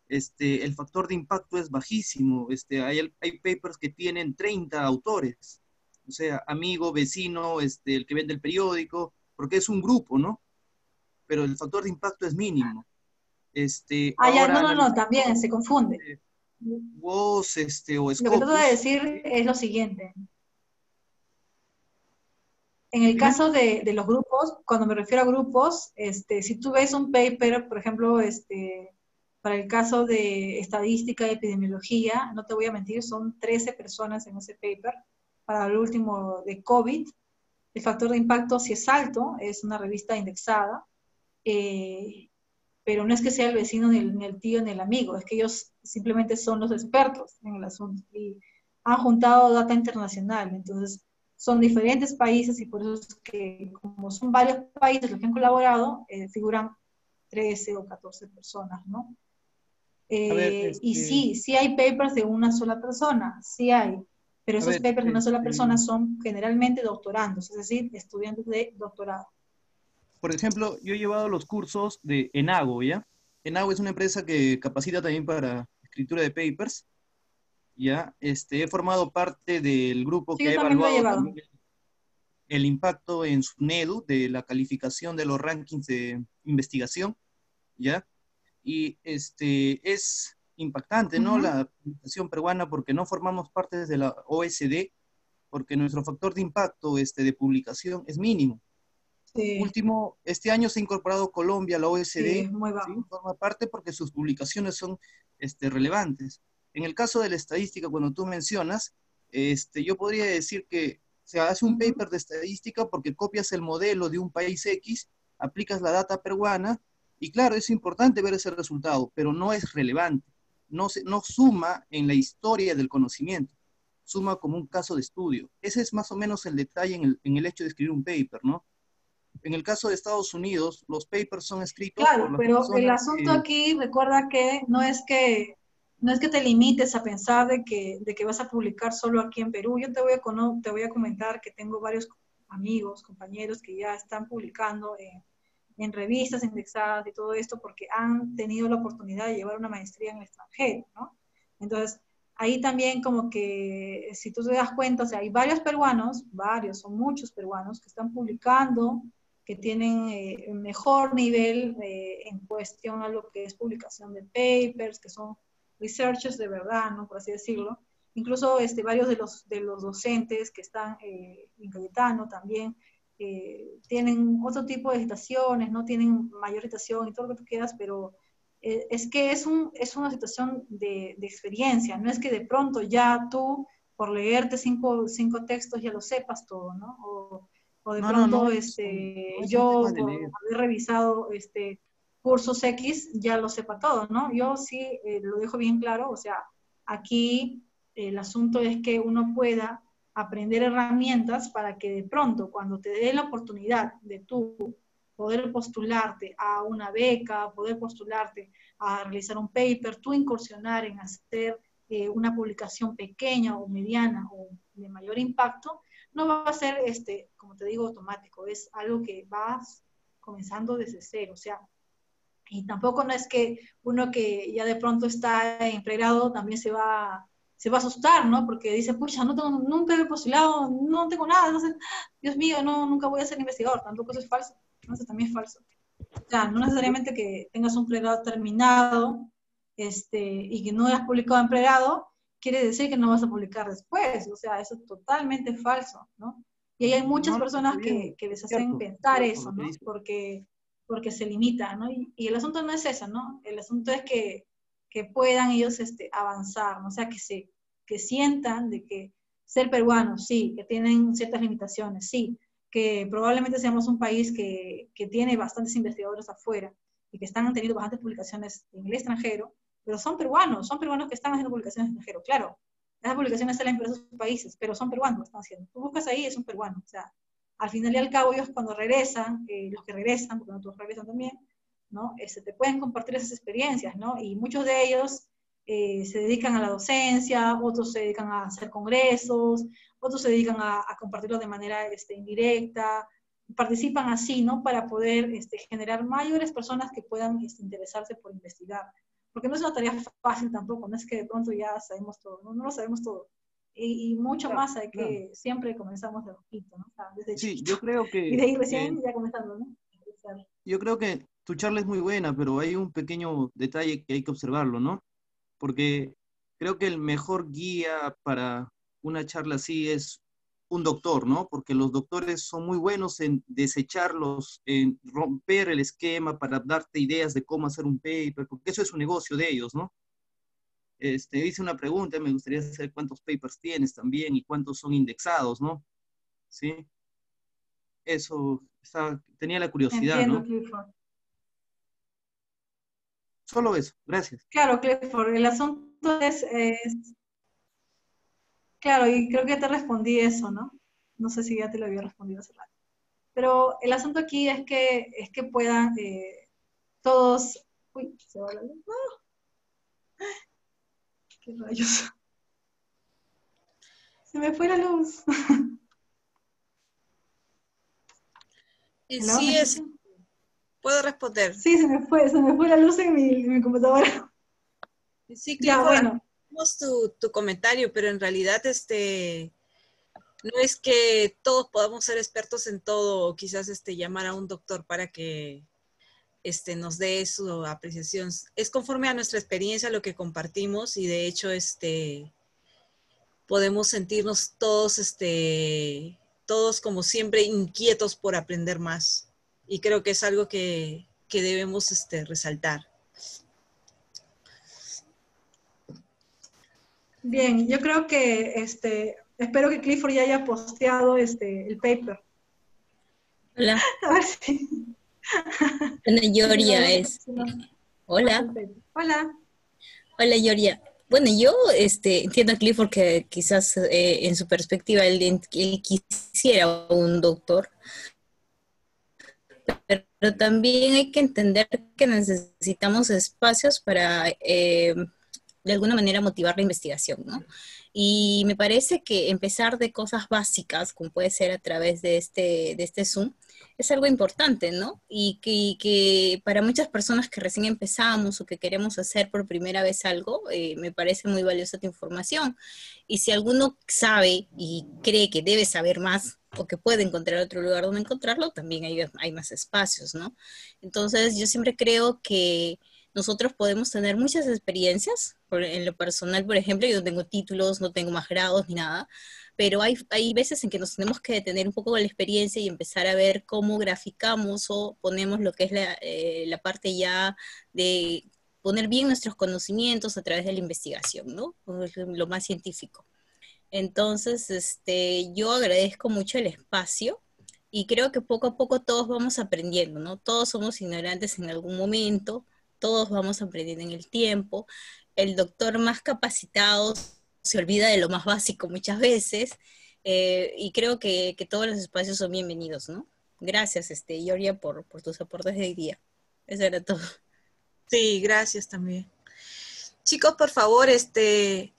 este, el factor de impacto es bajísimo. Este, hay, hay papers que tienen 30 autores, o sea, amigo, vecino, este, el que vende el periódico, porque es un grupo, ¿no? Pero el factor de impacto es mínimo. Este, ah, ya, no, no, no, también se confunde. Vos, este, o Lo que trato de decir es lo siguiente. En el caso de, de, los grupos, cuando me refiero a grupos, este, si tú ves un paper, por ejemplo, este, para el caso de estadística y epidemiología, no te voy a mentir, son 13 personas en ese paper. Para el último de COVID, el factor de impacto si es alto, es una revista indexada. Eh, pero no es que sea el vecino, ni el, tío, ni el amigo, es que ellos simplemente son los expertos en el asunto y han juntado data internacional, entonces son diferentes países y por eso es que como son varios países los que han colaborado, eh, figuran 13 o 14 personas, ¿no? Eh, y este sí, sí hay papers de una sola persona, sí hay, pero esos papers de una sola este persona son generalmente doctorandos, es decir, estudiantes de doctorado por ejemplo, yo he llevado los cursos de Enago, ¿ya? Enago es una empresa que capacita también para escritura de papers, ¿ya? Este, he formado parte del grupo que ha evaluado el impacto en SUNEDU de la calificación de los rankings de investigación, ¿ya? Y este, es impactante, ¿no? La publicación peruana porque no formamos parte de la OSD, porque nuestro factor de impacto este, de publicación es mínimo. Último, este año se ha incorporado Colombia a la OSD, forma parte porque sus publicaciones son este, relevantes. En el caso de la estadística, cuando tú mencionas, este, yo podría decir que se hace un paper de estadística porque copias el modelo de un país X, aplicas la data peruana, y claro, es importante ver ese resultado, pero no es relevante, no, se, no suma en la historia del conocimiento, suma como un caso de estudio. Ese es más o menos el detalle en el, en el hecho de escribir un paper, ¿no? En el caso de Estados Unidos, los papers son escritos. Claro, pero el asunto aquí, recuerda que no es que no es que te limites a pensar de que, de que vas a publicar solo aquí en Perú. Yo te voy, a, te voy a comentar que tengo varios amigos, compañeros que ya están publicando en, en revistas indexadas y todo esto porque han tenido la oportunidad de llevar una maestría en el extranjero, ¿no? Entonces, ahí también como que, si tú te das cuenta, o sea, hay varios peruanos, varios, son muchos peruanos que están publicando, que tienen eh, mejor nivel eh, en cuestión a lo que es publicación de papers, que son researchers de verdad, ¿no? Por así decirlo. Incluso este, varios de los, de los docentes que están eh, en Cayetano también eh, tienen otro tipo de situaciones, no tienen mayor situación y todo lo que tú quieras, pero eh, es que es, un, es una situación de, de, experiencia, no es que de pronto ya tú, por leerte cinco, cinco textos, ya lo sepas todo, ¿no? O, o de pronto este, yo, por haber revisado este, cursos X, ya lo sepa todo, ¿no? Yo sí eh, lo dejo bien claro, o sea, aquí el asunto es que uno pueda aprender herramientas para que de pronto, cuando te dé la oportunidad de tú poder postularte a una beca, poder postularte a realizar un paper, tú incursionar en hacer eh, una publicación pequeña o mediana o de mayor impacto, no va a ser, este, como te digo, automático, es algo que vas comenzando desde cero, o sea, y tampoco no es que uno que ya de pronto está en pregrado también se va, se va a asustar, ¿no? Porque dice, pucha, no tengo, nunca he postulado, no tengo nada, Dios mío, no, nunca voy a ser investigador, tampoco eso es falso. Entonces también es falso. O no necesariamente que tengas un pregrado terminado este, y que no hayas publicado en pregrado, quiere decir que no vas a publicar después. O sea, eso es totalmente falso, ¿no? Y ahí hay muchas personas que, que, les hacen pensar eso, ¿no? Porque, porque se limita, ¿no? Y, y, el asunto no es eso, ¿no? El asunto es que, que puedan ellos este, avanzar, ¿no? O sea, que, se, que sientan de que ser peruanos, sí, que tienen ciertas limitaciones, sí, que probablemente seamos un país que, que, tiene bastantes investigadores afuera y que están teniendo bastantes publicaciones en el extranjero, pero son peruanos, son peruanos que están haciendo publicaciones en el extranjero. Claro, esas publicaciones salen para esos países, pero son peruanos están haciendo. Tú buscas ahí, es un peruano. O sea, al final y al cabo, ellos cuando regresan, eh, los que regresan, porque otros regresan también, ¿no? Este, te pueden compartir esas experiencias, ¿no? Y muchos de ellos eh, se dedican a la docencia, otros se dedican a hacer congresos, otros se dedican a, a compartirlo de manera este, indirecta, participan así, ¿no? Para poder este, generar mayores personas que puedan este, interesarse por investigar. Porque no es una tarea fácil tampoco, no es que de pronto ya sabemos todo, no, no lo sabemos todo. Y, y mucho claro, más hay que claro. siempre comenzamos de poquito, ¿no? O sea, desde sí, yo creo que... Y de ahí recién eh, ya comenzando, ¿no? Yo creo que tu charla es muy buena, pero hay un pequeño detalle que hay que observarlo, ¿no? Porque creo que el mejor guía para una charla así es un doctor, ¿no? Porque los doctores son muy buenos en desecharlos, en romper el esquema para darte ideas de cómo hacer un paper, porque eso es un negocio de ellos, ¿no? Este, hice una pregunta, me gustaría saber cuántos papers tienes también y cuántos son indexados, ¿no? ¿Sí? Eso, está, tenía la curiosidad, Entiendo, ¿no? Clifford. Solo eso, gracias. Claro, Clifford, el asunto es, es Claro, y creo que te respondí eso, ¿no? No sé si ya te lo había respondido hace rato. Pero el asunto aquí es que, es que puedan eh, todos... Uy, se va la luz. ¡Ah! ¿Qué rayos? Se me fue la luz. Sí, es... Puedo responder. Sí, se me fue, se me fue la luz en mi, en mi computadora. Sí, claro. Ya, bueno tu, tu, comentario, pero en realidad este, no es que todos podamos ser expertos en todo o quizás este, llamar a un doctor para que este, nos dé su apreciación. Es conforme a nuestra experiencia lo que compartimos y de hecho este, podemos sentirnos todos, este, todos como siempre inquietos por aprender más. Y creo que es algo que, que debemos este, resaltar. Bien, yo creo que este, espero que Clifford ya haya posteado este, el paper. Hola. A ver si. Bueno, Yoria es. Hola. Hola. Hola, Yoria. Bueno, yo este, entiendo a Clifford que quizás eh, en su perspectiva él, él, quisiera un doctor, pero también hay que entender que necesitamos espacios para eh, de alguna manera motivar la investigación, ¿no? Y me parece que empezar de cosas básicas, como puede ser a través de este, de este Zoom, es algo importante, ¿no? Y que, que, para muchas personas que recién empezamos o que queremos hacer por primera vez algo, eh, me parece muy valiosa tu información. Y si alguno sabe y cree que debe saber más o que puede encontrar otro lugar donde encontrarlo, también hay, hay más espacios, ¿no? Entonces, yo siempre creo que nosotros podemos tener muchas experiencias, en lo personal, por ejemplo, yo no tengo títulos, no tengo más grados ni nada, pero hay, hay veces en que nos tenemos que detener un poco con la experiencia y empezar a ver cómo graficamos o ponemos lo que es la, eh, la parte ya de poner bien nuestros conocimientos a través de la investigación, ¿no? Lo más científico. Entonces, este, yo agradezco mucho el espacio y creo que poco a poco todos vamos aprendiendo, ¿no? Todos somos ignorantes en algún momento, todos vamos aprendiendo en el tiempo. El doctor más capacitado se olvida de lo más básico muchas veces eh, y creo que, todos los espacios son bienvenidos, ¿no? Gracias, este, Yoria, por, por tus aportes de hoy día. Eso era todo. Sí, gracias también. Chicos, por favor, este,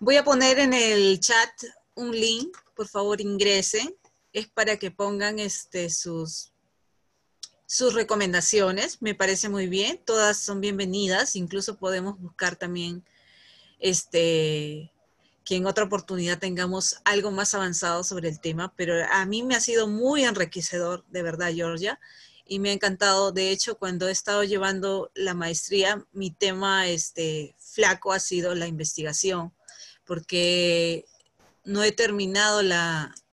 voy a poner en el chat un link, por favor ingresen, es para que pongan este, sus sus recomendaciones, me parece muy bien, todas son bienvenidas, incluso podemos buscar también este que en otra oportunidad tengamos algo más avanzado sobre el tema, pero a mí me ha sido muy enriquecedor, de verdad, Georgia, y me ha encantado, de hecho, cuando he estado llevando la maestría, mi tema este flaco ha sido la investigación, porque no he terminado la,